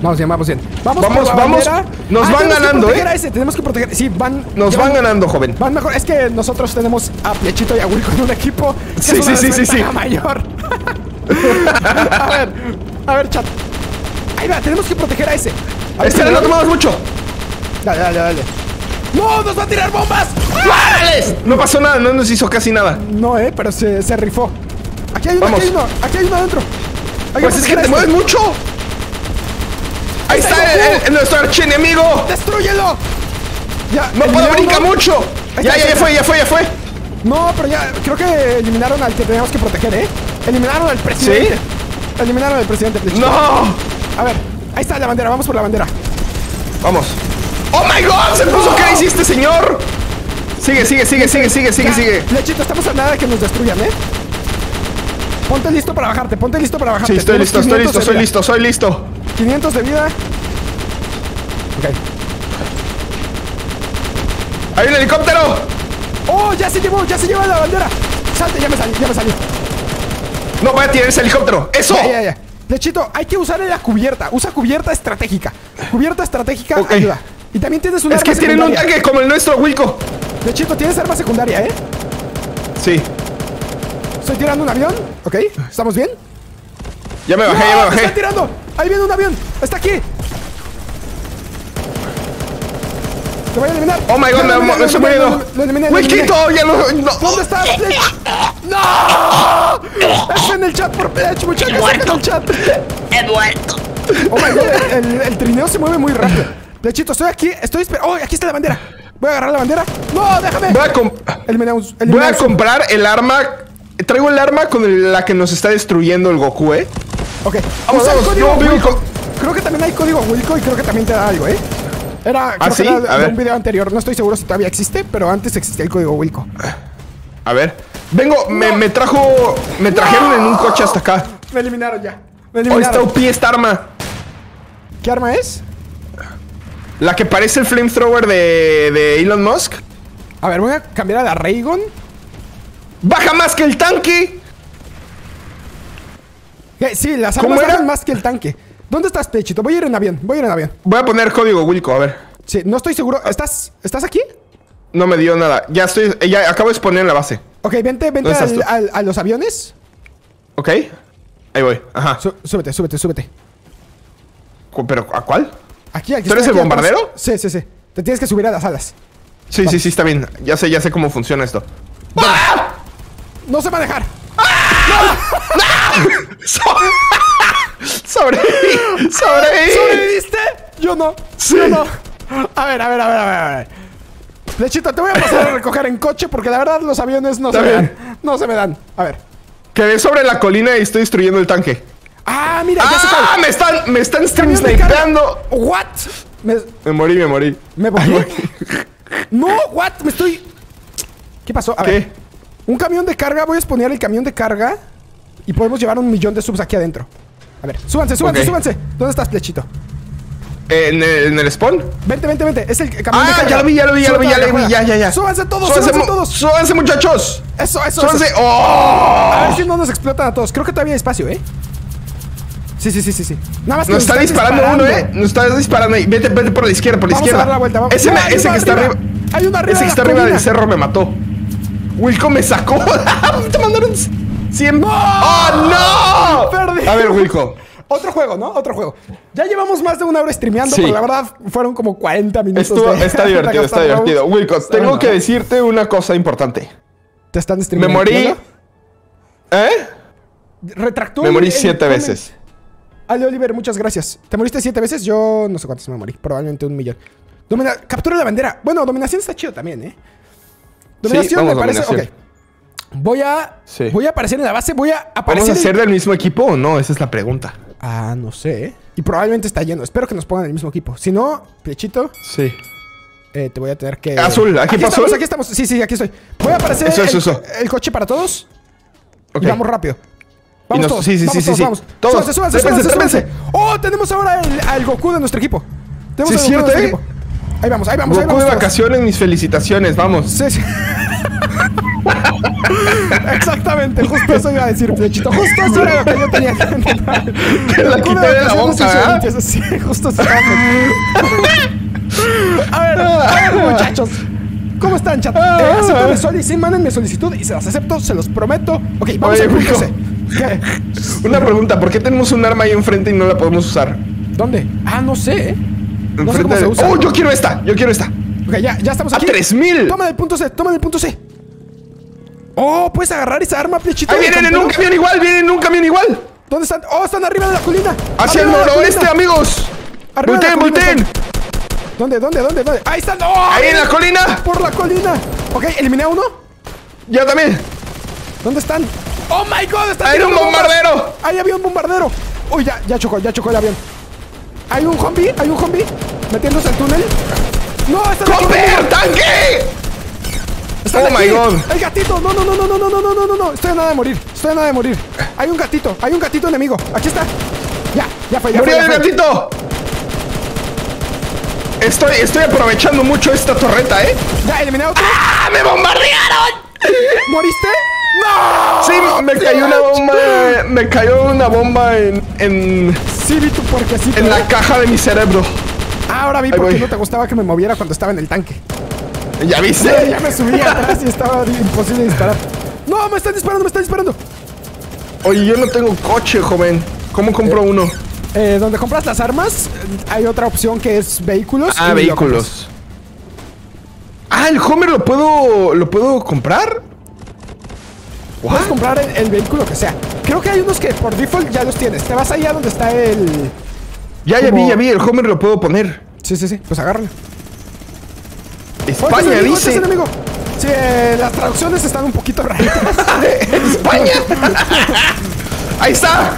Vamos bien, vamos bien. Vamos, Vamos, vamos. Nos van ganando, ¿eh? a ese, tenemos que proteger. Sí, van. Nos van ganando, joven. Van mejor. Es que nosotros tenemos a Plechito y a Wilco en un equipo. que Sí, es una sí, sí, sí, mayor. a ver, a ver, chat. Ahí va, tenemos que proteger a ese. A Este no tomamos mucho. Dale, dale, dale. ¡No! ¡Nos va a tirar bombas! ¡Párales! No pasó nada, no nos hizo casi nada. No, eh, pero se, se rifó. Aquí hay uno, Vamos. aquí hay uno, aquí hay uno adentro. Hay Pues es que te este. mueves mucho. Ahí está el, el- nuestro archienemigo. ¡Destrúyelo! Ya, No puedo brincar mucho. Ya, ya, ya fue, ya fue, ya fue. No, pero ya, creo que eliminaron al que teníamos que proteger, ¿eh? Eliminaron al presidente. Eliminaron al presidente. No. A ver, ahí está la bandera, vamos por la bandera. Vamos. ¡Oh my god! ¡Se puso crazy este señor! Sigue, sigue, sigue, sigue, sigue, sigue, Ya, sigue. Lechito, estamos a nada de que nos destruyan, ¿eh? Ponte listo para bajarte, ponte listo para bajarte. Sí, estoy listo, estoy 500 listo, soy listo, soy listo. 500 de vida. Ok. ¡Hay un helicóptero! ¡Oh! Ya se llevó, ya se llevó la bandera. Salte, ya me salí, ya me salí. No voy a tirar ese helicóptero. ¡Eso! Ya, ya, ya. Lechito, hay que usar la cubierta. Usa cubierta estratégica. Cubierta estratégica ayuda. Y también tienes un Es que tienen un tanque como el nuestro, Wilco. Lechito, tienes arma secundaria, ¿eh? Sí. Estoy tirando un avión. Ok, ¿estamos bien? Ya me bajé, ya me ¡No! ¡Me bajé. están tirando! ¡Ahí viene un avión! ¡Está aquí! ¡Te voy a eliminar! Oh my god, me, me, eliminé, estoy muriendo. Lo eliminé. Wilquito, ya lo. No. ¿Dónde está Pledge? ¡No! Está en el chat por Pledge, muchachos. Está en el chat. He muerto. Oh my god, el, el, el trineo se mueve muy rápido. Plechito, estoy aquí, estoy esperando. ¡Oh, aquí está la bandera! Voy a agarrar la bandera. ¡No, déjame! Voy a, com- Eliminé un- voy a comprar el arma. Traigo el arma con el- la que nos está destruyendo el Goku, ¿eh? Ok, Vamos, usa el código Wilco. co- Creo que también hay código Wilco y creo que también te da algo, ¿eh? Era, creo ¿Ah, que sí? era de, A de ver. un video anterior. No estoy seguro si todavía existe, pero antes existía el código Wilco. A ver. Vengo, me, me trajo. Me trajeron en un coche hasta acá. Me eliminaron ya. Me Oh, está eliminaron. OP esta arma. ¿Qué arma es? La que parece el flamethrower de, de Elon Musk. A ver, voy a cambiar a la Raygon. ¡Baja más que el tanque! Eh, sí, las ¿Cómo armas bajan más que el tanque. ¿Dónde estás, Pechito? Voy a ir en avión. Voy a ir en avión. Voy a poner código Wilco, a ver. Sí, no estoy seguro. ¿Estás, ¿estás aquí? No me dio nada. Ya estoy. Ya acabo de exponer en la base. Ok, vente, vente ¿Dónde estás al- a los aviones. ¿Ok? Ahí voy. Ajá. Sú- súbete, súbete, súbete. ¿Pero a cuál? Aquí, aquí. ¿Tú eres el atrás. bombardero? Sí, sí, sí. Te tienes que subir a las alas. Sí, sí, sí, está bien. Ya sé, ya sé cómo funciona esto. ¡Ah! No sé manejar. So- Sobreviví. Sobreviví. ¿Sobreviviste? Yo no. Sí. Yo no. A ver, a ver, a ver, a ver, a ver. Lechito, te voy a pasar a recoger en coche porque la verdad los aviones no se me dan. No se me dan. A ver. Quedé sobre la colina y estoy destruyendo el tanque. Ah, mira, ya se ¡Ah! cae. Me están, me están stream snipeando. What? Me, Me morí, me morí. me volví. No, what? Me estoy. ¿Qué pasó? A ver. Un camión de carga. Voy a exponer el camión de carga. Y podemos llevar un millón de subs aquí adentro. A ver, súbanse, súbanse, Ok. súbanse. ¿Dónde estás, Plechito? Eh, ¿En el, en el spawn? Vente, vente, vente. Es el camión de Ah, carga. ya lo vi, ya lo vi, ya lo vi, ya lo vi. Ya, ya, ya. Súbanse todos, Súbanse, todos. Súbanse, muchachos. Eso, eso, Súbanse. eso. ¡Oh! A ver si no nos explotan a todos. Creo que todavía hay espacio, ¿eh? Sí, sí, sí, sí, sí. Nada más que Nos está disparando, uno, eh. Nos está disparando ahí. Vete, vete por la izquierda, por la Vamos izquierda. a dar la vuelta. Vamos. Ese, me- ese que está arriba. Hay uno arriba. Ese de que está arriba del cerro me mató. Wilco me sacó. Te mandaron 100. ¡Oh, no! Perdí. A ver, Wilco. Otro juego, ¿no? Otro juego. Ya llevamos más de una hora streameando, pero la verdad fueron como 40 minutos. está divertido, está divertido. Wilco, tengo que decirte una cosa importante. ¿Te están streameando? Me morí. ¿Eh? Retractó. Me morí siete veces. Ale Oliver, muchas gracias. ¿Te moriste siete veces? Yo no sé cuántas me morí. Probablemente un millón. Captura la bandera. Bueno, dominación está chido también, ¿eh? Dominación me parece. Ok. Voy a. Voy a aparecer en la base. Voy a aparecer. ¿Vamos a ser del mismo equipo o no? Esa es la pregunta. Ah, no sé. Y probablemente está lleno. Espero que nos pongan el mismo equipo. Si no, Plechito. Sí. Eh, te voy a tener que. Azul, aquí, aquí estamos, aquí estamos. Sí, sí, aquí estoy. Voy a aparecer eso, el, eso, el, coche para todos. Ok. Y vamos rápido. Vamos todos. Sí, sí, vamos sí, todos, sí. Vamos. Todos. Súbanse, súbanse, súbanse, Oh, tenemos ahora el, al Goku de nuestro equipo. Tenemos sí, cierto, ¿eh? Ahí vamos, ahí vamos, Goku ahí vamos. de vacaciones, mis felicitaciones, vamos. Sí, sí. Exactamente, justo eso iba a decir, Flechito. Justo eso era lo que yo tenía que Te la quité de la boca, ¿eh? Sí, justo eso. a ver, a ver, muchachos. ¿Cómo están, chat? Ah. Eh, acepto sol sí, mándenme solicitud y se las acepto, se los prometo. Ok, vamos a punto C. Una pregunta, ¿por qué tenemos un arma ahí enfrente y no la podemos usar? ¿Dónde? Ah, no sé. No sé cómo se usa. ¡Oh, yo quiero esta! Yo quiero esta. Ok, ya, ya estamos aquí. ¡A 3000! Toma el punto C, toma el punto C. Oh, puedes agarrar esa arma, plechito. ¡Ahí vienen en un camión igual! ¡Vienen en un camión igual! ¿Dónde están? ¡Oh, están arriba de la colina! ¡Hacia el noroeste, amigos! ¡Volteen, volteen! ¿Dónde, dónde, dónde, dónde? ¡Ahí están! ¡Oh! ¡Ahí en la colina! ¡Por la colina! Ok, eliminé a uno. Ya también. ¿Dónde están? ¡Oh my god! ¡Están ¡Hay un bombardero! ¡Ahí había un bombardero! ¡Uy, ya, ya chocó, ya chocó el avión! ¿Hay un zombie? ¿Hay un zombie? ¿Metiéndose al túnel? ¡No! ¡Está ¡Comper! ¡Tanque! ¡Oh, aquí. my God! ¡El gatito! ¡No, no, no, no, no, no, no, no, no, no! Estoy a nada de morir. Estoy a nada de morir. Hay un gatito. Hay un gatito enemigo. Aquí está. Ya, ya fue, ya ¡Murió fue. el gatito! Estoy, estoy aprovechando mucho esta torreta, ¿eh? Ya, otro. ¡Ah! ¡Me bombardearon! ¿Moriste? ¡No! Sí, me cayó una bomba. Me cayó una bomba en. en sí, vi tu puerquecito. En la caja de mi cerebro. Ah, ahora vi por qué no te gustaba que me moviera cuando estaba en el tanque. ¿Ya viste? Ya, ya me subí atrás y estaba imposible disparar. ¡No! ¡Me están disparando! ¡Me están disparando! Oye, yo no tengo coche, joven. ¿Cómo compro eh, uno? Eh, donde compras las armas, hay otra opción que es vehículos. Ah, vehículos. Ah, el Homer lo puedo. ¿Lo puedo comprar? Puedes comprar el, el, vehículo que sea. Creo que hay unos que por default ya los tienes. Te vas allá donde está el. Ya, ya vi, ya vi. El Homer lo puedo poner. Sí, sí, sí. Pues agárralo. España, Oye, dice. enemigo. Sí, eh, las traducciones están un poquito raritas. ¡España! Ahí está.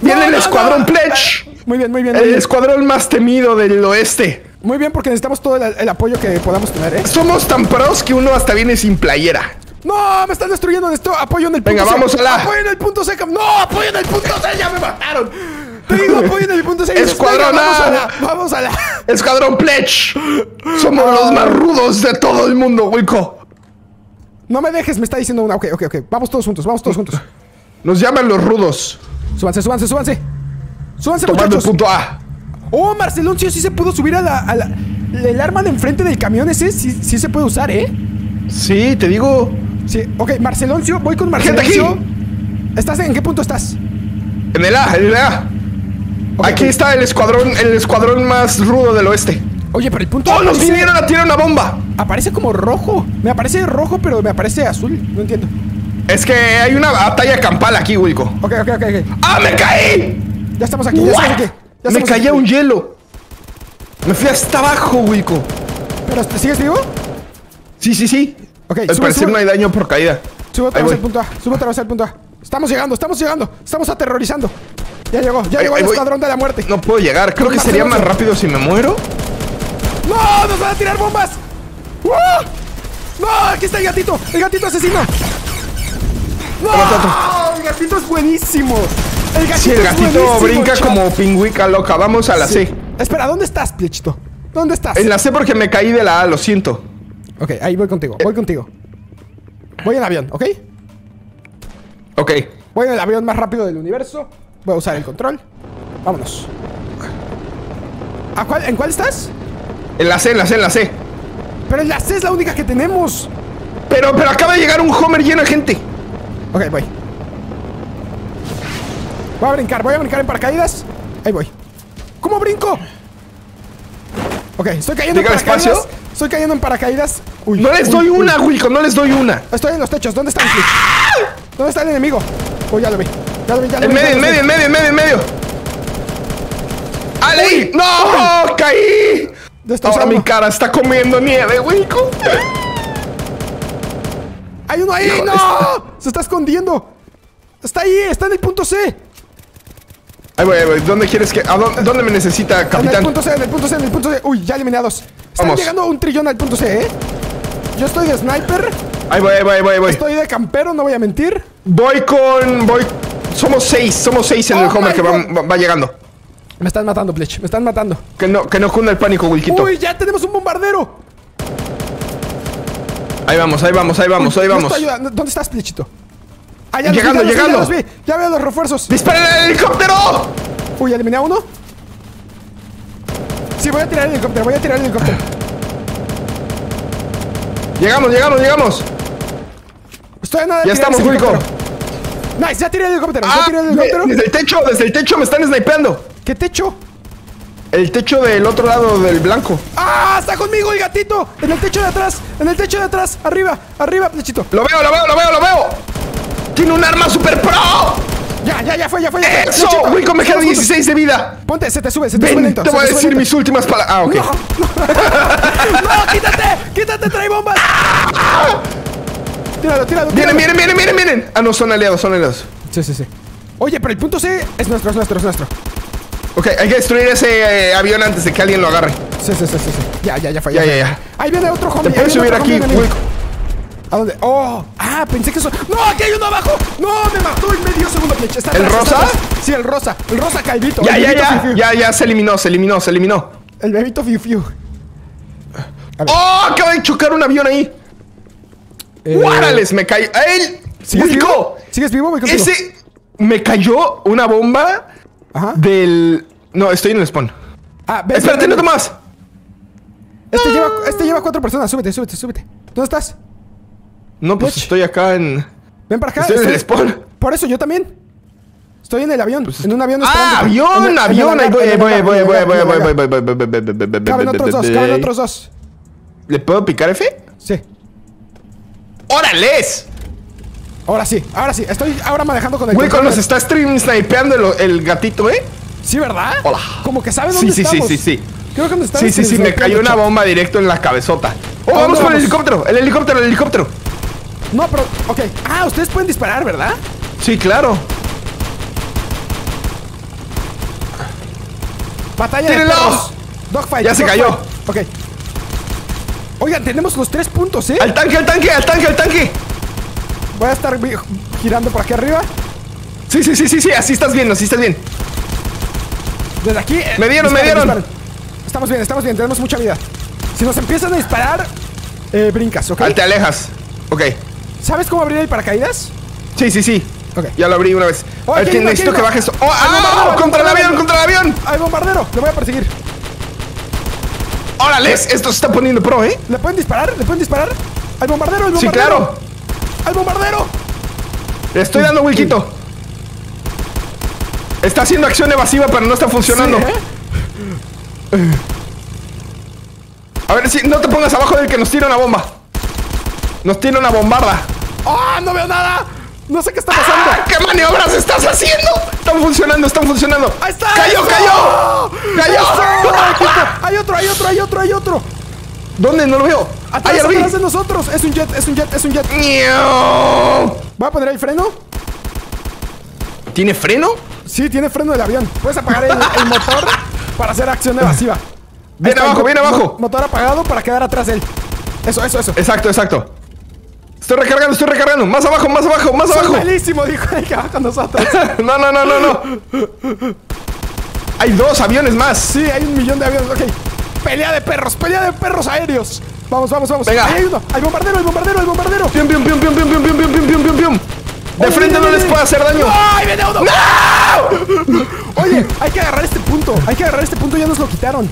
Viene No, el no, escuadrón no. Pledge. Muy bien, muy bien. muy El bien. escuadrón más temido del oeste. Muy bien, porque necesitamos todo el, el apoyo que podamos tener, ¿eh? Somos tan pros que uno hasta viene sin playera. ¡No! ¡Me están destruyendo esto! ¡Apoyo en el punto Venga, C! vamos a la- ¡Apoyo en el punto C! ¡No! ¡Apoyo en el punto C! ¡Ya me mataron! Te digo, apoyo en el punto C. Escuadrón venga, Vamos A. la... Vamos a la... Escuadrón Pledge. Somos los más rudos de todo el mundo, Wilco. No me dejes, me está diciendo una... Ok, ok, ok. Vamos todos juntos, vamos todos juntos. Nos llaman los rudos. Súbanse, súbanse, súbanse. Súbanse, Tomando muchachos. punto A. Oh, Marceloncio sí se pudo subir a la... a la- El arma de enfrente del camión ese sí, sí se puede usar, ¿eh? Sí, te digo. Sí. Ok, Marceloncio. Voy con. Marceloncio. ¿Estás en, en qué punto estás? En el A, en el A. Aquí está el escuadrón, el escuadrón más rudo del oeste. Oye, pero el punto... ¡Oh, nos aparece- vinieron a tirar una bomba! Aparece como rojo. Me aparece rojo, pero me aparece azul. No entiendo. Es que hay una batalla campal aquí, Wilco. Ok, ok, ok, ok. ¡Ah, me caí! Ya estamos aquí, ya estamos aquí. Ya Me caía aquí. un hielo. Me fui hasta abajo, Wilco. ¿Pero sigues vivo? Sí, sí, sí. Ok, Al sube, parecer sube. no hay daño por caída. Sube otra vez al punto A. Sube otra vez al punto A. Estamos llegando, estamos llegando. Estamos aterrorizando. Ya llegó, ya Ahí- llegó ahí el voy. escuadrón de la muerte. No puedo llegar. Creo que sería más rápido si me muero. ¡No! ¡Nos van a tirar bombas! ¡No! ¡Aquí está el gatito! ¡El gatito asesino! ¡No! ¡El gatito es buenísimo! El gatito Si el gatito brinca chat. como pingüica loca. Vamos a la Sí. C. Espera, ¿dónde estás, Plechito? ¿Dónde estás? En la C porque me caí de la A, lo siento. Ok, ahí voy contigo, voy contigo. Voy en avión, ¿ok? Ok. Voy en el avión más rápido del universo. Voy a usar el control. Vámonos. ¿A cuál, ¿En cuál estás? En la C, en la C, en la C. Pero la C es la única que tenemos. Pero, pero acaba de llegar un Homer lleno de gente. Ok, voy. Voy a brincar, voy a brincar en paracaídas. Ahí voy. ¿Cómo brinco? Ok, estoy cayendo en paracaídas. Espacio? Estoy cayendo en paracaídas. Uy, no les doy una, Wilco, no les doy una. Estoy en los techos. ¿Dónde está el ¿Dónde está el enemigo? Oh, ya lo vi. Ya lo vi, ya lo en vi. Medio, en medio, en medio, en medio, en medio. ¡Ale! ¡No! ¡Caí! Ahora mi cara está comiendo nieve, Wilco. ¡Hay uno ahí! ¡No! ¡Se está escondiendo! ¡Está ahí! ¡Está en el punto C! Ahí voy, ahí voy. ¿Dónde quieres que.? ¿A dónde, me necesita, capitán? En el punto C, en el punto C, en el punto C. Uy, ya eliminados. Están llegando un trillón al punto C, ¿eh? Yo estoy de sniper. Ahí voy, ahí voy, ahí voy, Estoy de campero, no voy a mentir. Voy con. Voy. Somos seis, somos seis en el oh Homer que va, llegando. Me están matando, Pletch, me están matando. Que no, que no cunda el pánico, Wilquito. Uy, ya tenemos un bombardero. Ahí vamos, ahí vamos, ahí vamos, ahí vamos. ¿Dónde estás, Plechito? Ah, llegando, llegando. Ya, veo los refuerzos. ¡Disparen el helicóptero! Uy, eliminé a uno. Sí, voy a tirar el helicóptero, voy a tirar el helicóptero. Llegamos, llegamos, llegamos. Estoy en nada. Ya estamos, Wilco. Nice, ya tiré el helicóptero. ya ah, tiré el helicóptero. Desde el techo, desde el techo me están snipeando. ¿Qué techo? El techo del otro lado del blanco. ¡Ah! ¡Está conmigo el gatito! En el techo de atrás, en el techo de atrás, arriba, arriba, flechito. Lo veo, lo veo, lo veo, lo veo. Tiene un arma super pro. Ya, ya, ya fue, ya fue, ya fue. ¡Eso! Wilco me queda 16 de vida. Ponte, se te sube, se te sube lento. Te voy a decir mis últimas palabras. Ah, ok. No, quítate, quítate, trae bombas. Tíralo, tíralo, tíralo. Miren, miren, miren, miren, miren. Ah, no, son aliados, son aliados. Sí, sí, sí. Oye, pero el punto C es nuestro, es nuestro, es nuestro. Ok, hay que destruir ese eh, avión antes de que alguien lo agarre. Sí, sí, sí, sí. Ya, ya, ya fue. Ya, ya, ya. Ahí viene otro homie. Te puedes subir aquí, ¿A dónde? ¡Oh! ¡Ah! Pensé que eso. ¡No! ¡Aquí hay uno abajo! ¡No! Me mató en medio segundo flecha. Está ¿El rosa? Sí, el rosa. El rosa calvito. Ya, ya, ya. Ya, ya, se eliminó, se eliminó, se eliminó. El bebito Fiu Fiu. ¡Oh! Acaba de chocar un avión ahí. Eh... ¡Guárales! Me caí. ¡Él! ¿Sigues vivo? ¿Sigues vivo? Ese. Me cayó una bomba Ajá. del. No, estoy en el spawn. Ah, ven, Espérate, no tomas. Este, lleva, este lleva cuatro personas. Súbete, súbete, súbete. ¿Dónde estás? No, pues estoy acá en. Ven para acá. Estoy, en el spawn. Por eso yo también. Estoy en el avión. en un avión Ah, avión, avión. Ahí voy, voy, voy, voy, voy, voy, voy, voy, voy, voy, Caben otros dos, caben otros dos. ¿Le puedo picar F? Sí. ¡Órales! Ahora sí, ahora sí. Estoy ahora manejando con el. Güey, cuando se está stream snipeando el, el gatito, ¿eh? Sí, ¿verdad? Hola. Como que sabe dónde sí, estamos. Sí, sí, sí, Creo que Sí, sí, sí, me cayó una bomba directo en la cabezota. ¡Oh, vamos con el helicóptero! ¡El helicóptero, el helicóptero! No, pero, ok. Ah, ustedes pueden disparar, ¿verdad? Sí, claro. Batalla de perros. Dogfight. Ya se cayó. Ok. Oigan, tenemos los tres puntos, ¿eh? ¡Al tanque, al tanque, al tanque, al tanque! Voy a estar girando por aquí arriba. Sí, sí, sí, sí, sí, así estás bien, así estás bien. Desde aquí. Eh, me dieron, me dieron. Estamos bien, estamos bien, tenemos mucha vida. Si nos empiezan a disparar, eh, brincas, ¿ok? te alejas. Ok. ¿Sabes cómo abrir el paracaídas? Sí, sí, sí. Ok. Ya lo abrí una vez. Oh, a ver, necesito que bajes. ¡Oh, ah! ¡Contra el avión, contra el avión! ¡Hay bombardero! Le voy a perseguir. ¡Órale! Esto se está poniendo pro, ¿eh? ¿Le pueden disparar? ¿Le pueden disparar? ¡Al bombardero, al bombardero! Sí, claro. ¡Al bombardero! Le estoy dando Wilquito. Está haciendo acción evasiva, pero no está funcionando. ¿eh? A ver si no te pongas abajo del que nos tira una bomba. Nos tira una bombarda. ¡Ah! ¡No veo nada! No sé qué está pasando. ¡Ah! ¿Qué maniobras estás haciendo? Están funcionando, están funcionando. ¡Ahí está! ¡Cayó, cayó! ¡Cayó! hay otro, hay otro, hay otro, hay otro. ¿Dónde? No lo veo. Atrás, ah, atrás de nosotros. Es un jet, es un jet, es un jet. Voy a poner el freno. ¿Tiene freno? Sí, tiene freno del avión. Puedes apagar el, motor para hacer acción evasiva. Viene abajo, viene abajo. Motor apagado para quedar atrás de él. Eso, eso, eso. Exacto, exacto. Estoy recargando, estoy recargando. Más abajo, más abajo, más abajo. Buenísimo, dijo el que va con nosotros. no, no, no, no, no. Hay dos aviones más. Sí, hay un millón de aviones. Ok. Pelea de perros, pelea de perros aéreos. Vamos, vamos, vamos. Venga. Ahí hay uno. Hay bombardero, el bombardero, el bombardero. Pium, pium, pium, pium, pium, pium, pium, pium, pium, pium, pium. De frente no les puede hacer daño. ¡Ay, viene uno! ¡No! Oye, hay que agarrar este punto. Hay que agarrar este punto, ya nos lo quitaron.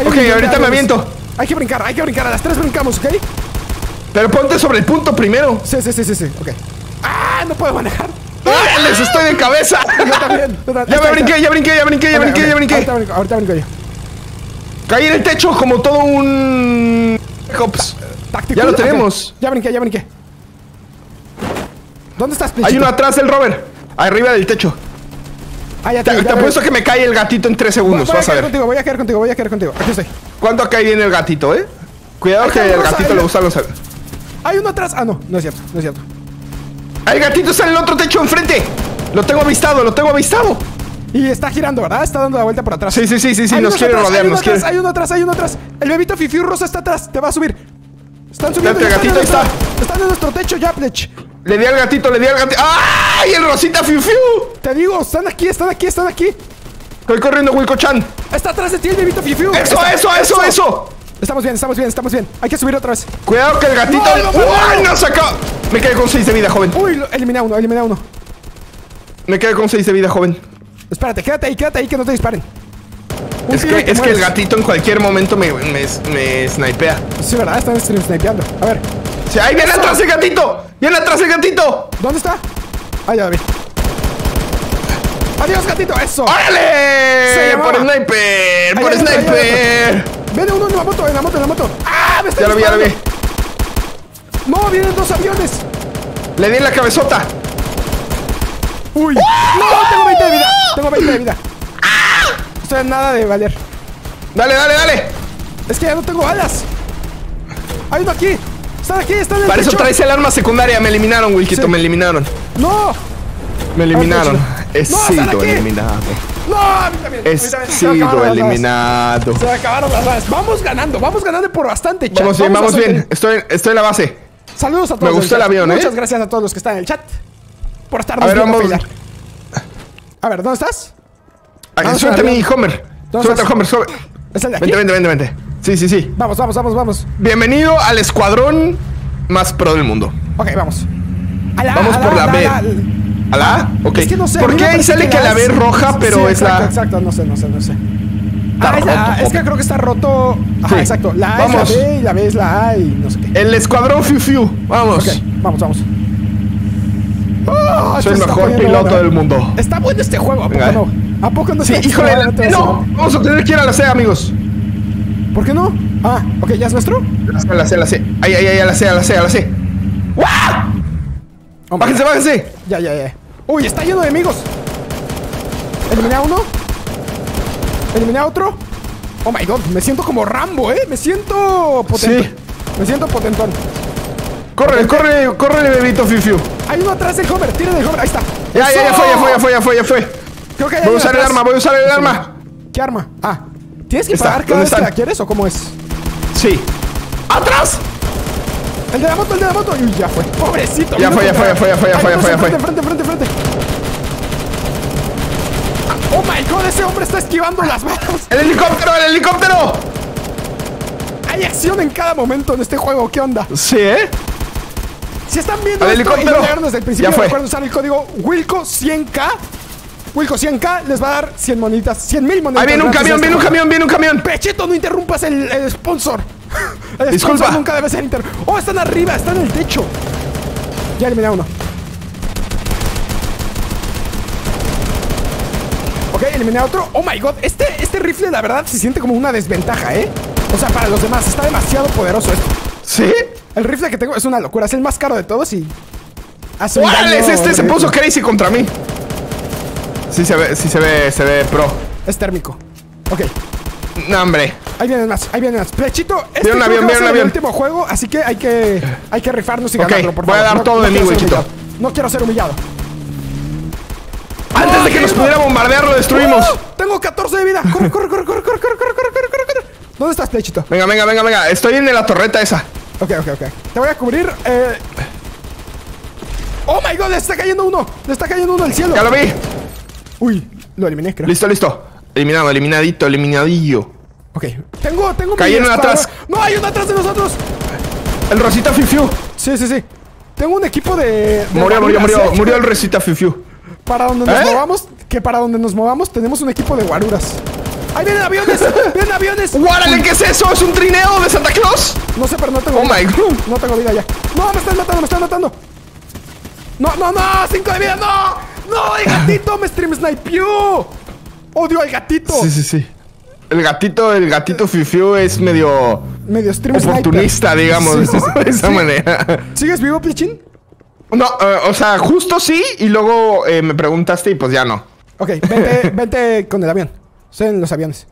ok, ahorita me aviento. Hay que brincar, hay que brincar. A las tres brincamos, ¿ok? Pero ponte sobre el punto primero. Sí, sí, sí, sí, sí. Ok. ¡Ah! No puedo manejar. ¡Ah! ¡Les estoy de cabeza! Yo también. yo también. Ya me brinqué, ya brinqué, ya brinqué, ya brinqué, ya brinqué. Ahorita brinco, ahorita brinco yo. Caí en el techo como todo un... Táctico. Ya lo tenemos. Ya brinqué, ya brinqué. ¿Dónde estás? Hay uno atrás del Robert. Arriba del techo. Ah, ya Te, ya te veo. apuesto que me cae el gatito en 3 Voy, segundos. voy a Vas a quedar ver. contigo, voy a quedar contigo, voy a quedar contigo. Aquí estoy. ¿Cuánto cae bien el gatito, eh? Cuidado que el gatito le gustan los... Hay uno atrás. Ah, no, no es cierto, no es cierto. ¡El gatito está en el otro techo enfrente! Lo tengo avistado, lo tengo avistado. Y está girando, ¿verdad? Está dando la vuelta por atrás. Sí, sí, sí, sí, sí, Hay nos quiere rodear, hay uno quiere. atrás, Hay uno atrás, hay uno atrás. El bebito Fifiu Rosa está atrás, te va a subir. Están subiendo. Ya gatito, están en nuestro- Están en nuestro techo ya, Plech. Le di al gatito, le di al gatito. ¡Ay! El Rosita Fiu Fiu. Te digo, están aquí, están aquí, están aquí. Estoy corriendo, Wilco-chan. Está atrás de ti el bebito Fifiu. ¡Eso, Está- eso, eso, eso! Estamos bien, estamos bien, estamos bien. Hay que subir otra vez. Cuidado que el gatito. No, no, ¡Uy! no. ¡No sacó! Me quedé con 6 de vida, joven. Uy, lo- elimina uno, elimina uno. Me quedé con 6 de vida, joven. Espérate, quédate ahí, quédate ahí, que no te disparen. Es que, es que el gatito en cualquier momento me, me, me snipea. Sí, ¿verdad? Están snipeando. A ver, Sí, ¡Ahí viene Eso. atrás el gatito! ¡Viene atrás el gatito! ¿dónde está? Ah, ya vi. Adiós, gatito, eso. ¡Órale! ¡Por sniper! ¡Por sniper! Viene uno en la moto, en la moto, en la moto. ¡Ah! Me está Ya lo vi, ya lo vi. No, vienen dos aviones. Le di en la cabezota. Uy. No, tengo 20 de vida. Tengo 20 de vida. Estoy en nada de valer. Dale, dale, dale. Es que ya no tengo alas. Hay uno aquí. Están aquí, están en el Para eso techo. traes el arma secundaria. Me eliminaron, Wilkito, Sí. me eliminaron. No. Me eliminaron. He están sido aquí. No, a mí también. He sido eliminado. Se acabaron las balas. Vamos ganando, vamos ganando por bastante, chat. Vamos bien, vamos bien. Estoy, estoy en la base. Saludos a todos. Me gustó el avión, ¿eh? Muchas gracias a todos los que están en el chat. Por estarnos A ver, vamos. A ver, ¿dónde estás? Suelta mi Homer. ¿Dónde Suelta? Homer, sube. ¿Es el de aquí? Vente, vente, vente, vente. Sí, sí, sí. Vamos, vamos, vamos, vamos. Bienvenido al escuadrón más pro del mundo. Ok, vamos. A la, Vamos a por la a B. a ¿A la A? Ok. Es que no sé. ¿Por qué ahí sale que la B es roja, pero Sí, es exacto, la. Exacto, no sé, no sé, no sé. Está Ah, es, la que creo que está roto. Ajá, Sí. exacto. La A Vamos. es la B y la B es la A y no sé qué. El escuadrón Fiu Fiu. Vamos. Ok, vamos, vamos. Ah, Soy el mejor piloto del mundo. Está bueno este juego, ¿a poco Venga. no? ¿A poco no Sí, híjole. extremadamente No, emocionante? vamos a tener que ir a la C, amigos. ¿Por qué no? Ah, ok, ¿ya es nuestro? La C, la C, la C. Ahí, ahí, ahí, a la C, a la C, a la C. ¡Guau! Bájense, bájense. Ya, ya, ya. Uy, está lleno de enemigos. Eliminé a uno. Eliminé a otro. Oh my god, me siento como Rambo, ¿eh? Me siento potente. Sí. Me siento potentón. Corre, corre, corre, bebito Fiu Fiu. Hay uno atrás del Homer, tira del Homer, ahí está. Ya, ya, ya fue, ya fue, ya fue, ya fue, ya fue. Creo que hay Voy a usar el arma, voy a usar el arma. ¿Qué arma? Ah, ¿tienes que Está, pagar cada ¿dónde vez que la quieres o cómo es? Sí. ¡Atrás! El de la moto, el de la moto. Uy, ya fue. Pobrecito. Ya fue, ya fue, ya fue, ya fue, ya fue, ya fue. Enfrente, enfrente, enfrente, enfrente. Oh my god, ese hombre está esquivando las balas. ¡El helicóptero, el helicóptero! Hay acción en cada momento en este juego. ¿Qué onda? Sí, ¿eh? Si están viendo esto y helicóptero. llegaron desde el principio, Ya fue. recuerden usar el código Wilco100K. Wilco100K les va a dar 100 monitas, 100 mil monitas. Ahí viene un camión, este viene un camión, viene un camión. Pechito, no interrumpas el, el sponsor. El Disculpa. nunca debe ser inter... Oh, están arriba, están en el techo. Ya eliminé a uno. Ok, eliminé a otro. Oh my god, este, este rifle la verdad se siente como una desventaja, ¿eh? O sea, para los demás, está demasiado poderoso esto. ¿Sí? El rifle que tengo es una locura, es el más caro de todos y. Hace Este se puso crazy contra mí. Sí se ve, sí se ve, se ve pro. Es térmico. Ok, No, hombre. Ahí vienen más, ahí vienen más. Flechito, este un avión, ser el último juego, así que hay que, hay que rifarnos y Ok, ganarlo, por voy a favor. dar No- todo no de mí, humillado. No quiero ser humillado. Antes de que nos pudiera bombardear, lo destruimos. ¡Oh! Tengo 14 de vida. Corre, corre, corre, corre, corre, corre, corre, corre, corre, corre. ¿Dónde estás, Flechito? Venga, venga, venga, venga. Estoy en la torreta esa. Ok, ok, ok. Te voy a cubrir. Eh... Oh my god, le está cayendo uno. Le está cayendo uno del cielo. Ya lo vi. Uy, lo eliminé, creo. Listo, listo. Eliminado, eliminadito, eliminadillo. Ok, tengo, tengo Cayeron atrás. No, hay uno atrás de nosotros. El Rosita Fiu Fiu. Sí, sí, sí. Tengo un equipo de. de Murió, murió, murió. Murió el Rosita Fiu Fiu. Para donde nos ¿Eh? movamos, que para donde nos movamos tenemos un equipo de guaruras. ¡Ahí vienen aviones! ¡Vienen aviones! ¡Guárale! ¿Qué es eso? ¿Es un trineo de Santa Claus? No sé, pero no tengo Oh vida. my god. No tengo vida ya. No, me están matando, me están matando. No, no, no, cinco de vida, no. No, el gatito me stream snipeó. Odio al gatito. Sí, sí, sí. El gatito, el gatito Fifiu es medio. Medio stream Oportunista, digamos, de esa manera. ¿Sigues vivo, Plichín? No, eh, o sea, justo sí, y luego eh, me preguntaste y pues ya no. Ok, vente, vente con el avión. Estoy en los aviones.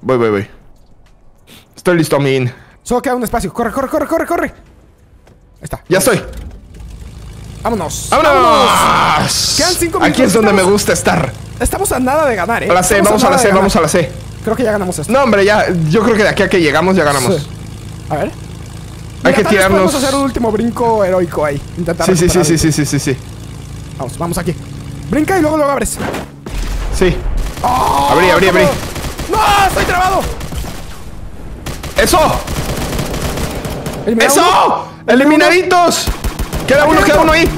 Voy, voy, voy. Estoy listo, Min. Solo queda un espacio. Corre, corre, corre, corre, corre. Ahí está. Ya estoy. Vámonos. ¡Vámonos! Quedan cinco minutos. Aquí es donde me gusta estar. Estamos a nada de ganar, ¿eh? A la C, vamos a, la C, vamos a la C. Creo que ya ganamos esto. No, hombre, ya. Yo creo que de aquí a que llegamos ya ganamos. A ver. Hay que tirarnos. Vamos a hacer un último brinco heroico ahí. Intentar sí, sí, sí, sí, sí, sí, sí, sí. Vamos, vamos aquí. Brinca y luego lo abres. Sí. ¡Oh, abrí, abrí, abrí. ¡No! ¡Estoy trabado! ¡Eso! ¡Eso! ¡Eliminaditos! Queda uno, queda uno ahí.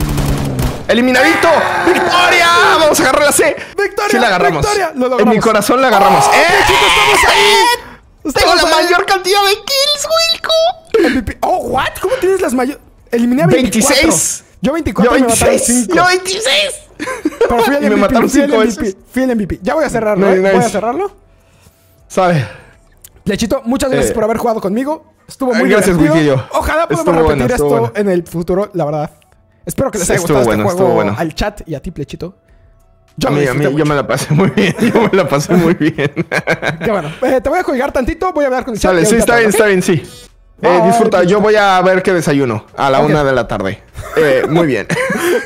¡Eliminadito! ¡Victoria! Vamos a agarrar la C. ¡Victoria! Sí la agarramos. ¡Victoria! en mi corazón la agarramos. ¡Oh, ¡Eh! ¡Estamos ahí! Tengo la mayor cantidad de kills, Wilco. Oh, what? ¿Cómo tienes las mayores? Eliminé a 24. 26. Yo 24 Yo 26. me Yo 26. Pero fui el MVP. me mataron fui el 5 MVP. veces. Fui el MVP. Ya voy a cerrarlo, ¿eh? Voy a cerrarlo. Sabe. Lechito, muchas gracias Eh, por haber jugado conmigo. Estuvo muy gracias, divertido. Ojalá podamos repetir esto en el futuro, la verdad. Espero que les haya gustado este estuvo juego bueno. al chat y a ti, Plechito. Yo a mí, a mí, yo me la pasé muy bien. Yo me la pasé muy bien. Qué bueno. Eh, te voy a colgar tantito, voy a hablar con el chat. Sale, y sí, está bien, está bien, sí. Eh, disfruta, yo voy a ver qué desayuno a la Ok. una de la tarde. Eh, muy bien.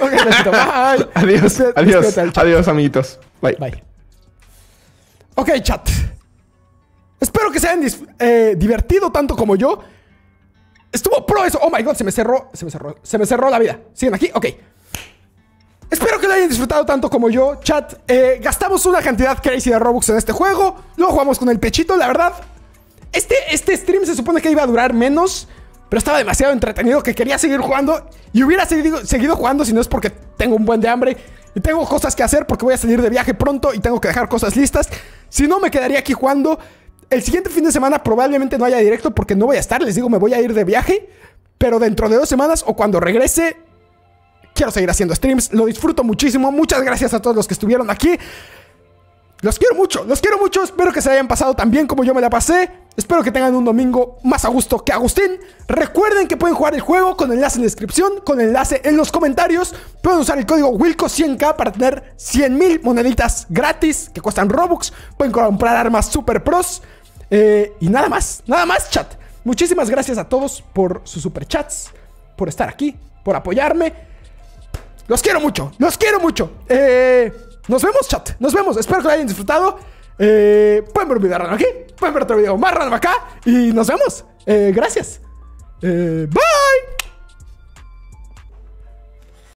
Ok, Plechito, bye. adiós, adiós, adiós, amiguitos. Bye. Bye. Ok, chat. Espero que se hayan eh, divertido tanto como yo. Estuvo pro eso. Oh my god, se me cerró. Se me cerró. Se me cerró la vida. ¿Siguen aquí? Ok. Espero que lo hayan disfrutado tanto como yo, chat. Eh, gastamos una cantidad crazy de Robux en este juego. Luego jugamos con el pechito, la verdad. Este, este stream se supone que iba a durar menos. Pero estaba demasiado entretenido que quería seguir jugando. Y hubiera seguido, seguido jugando si no es porque tengo un buen de hambre. Y tengo cosas que hacer porque voy a salir de viaje pronto y tengo que dejar cosas listas. Si no, me quedaría aquí jugando. El siguiente fin de semana probablemente no haya directo porque no voy a estar. Les digo, me voy a ir de viaje. Pero dentro de dos semanas o cuando regrese, quiero seguir haciendo streams. Lo disfruto muchísimo. Muchas gracias a todos los que estuvieron aquí. Los quiero mucho, los quiero mucho. Espero que se hayan pasado tan bien como yo me la pasé. Espero que tengan un domingo más a gusto que Agustín. Recuerden que pueden jugar el juego con enlace en la descripción, con enlace en los comentarios. Pueden usar el código WILCO100K para tener 100.000 moneditas gratis que cuestan Robux. Pueden comprar armas super pros. Eh, y nada más, nada más, chat. Muchísimas gracias a todos por sus superchats, por estar aquí, por apoyarme. Los quiero mucho, los quiero mucho. Eh, nos vemos, chat. Nos vemos. Espero que lo hayan disfrutado. Eh, pueden ver un video random aquí. Pueden ver otro video más random acá. Y nos vemos. Gracias. Bye.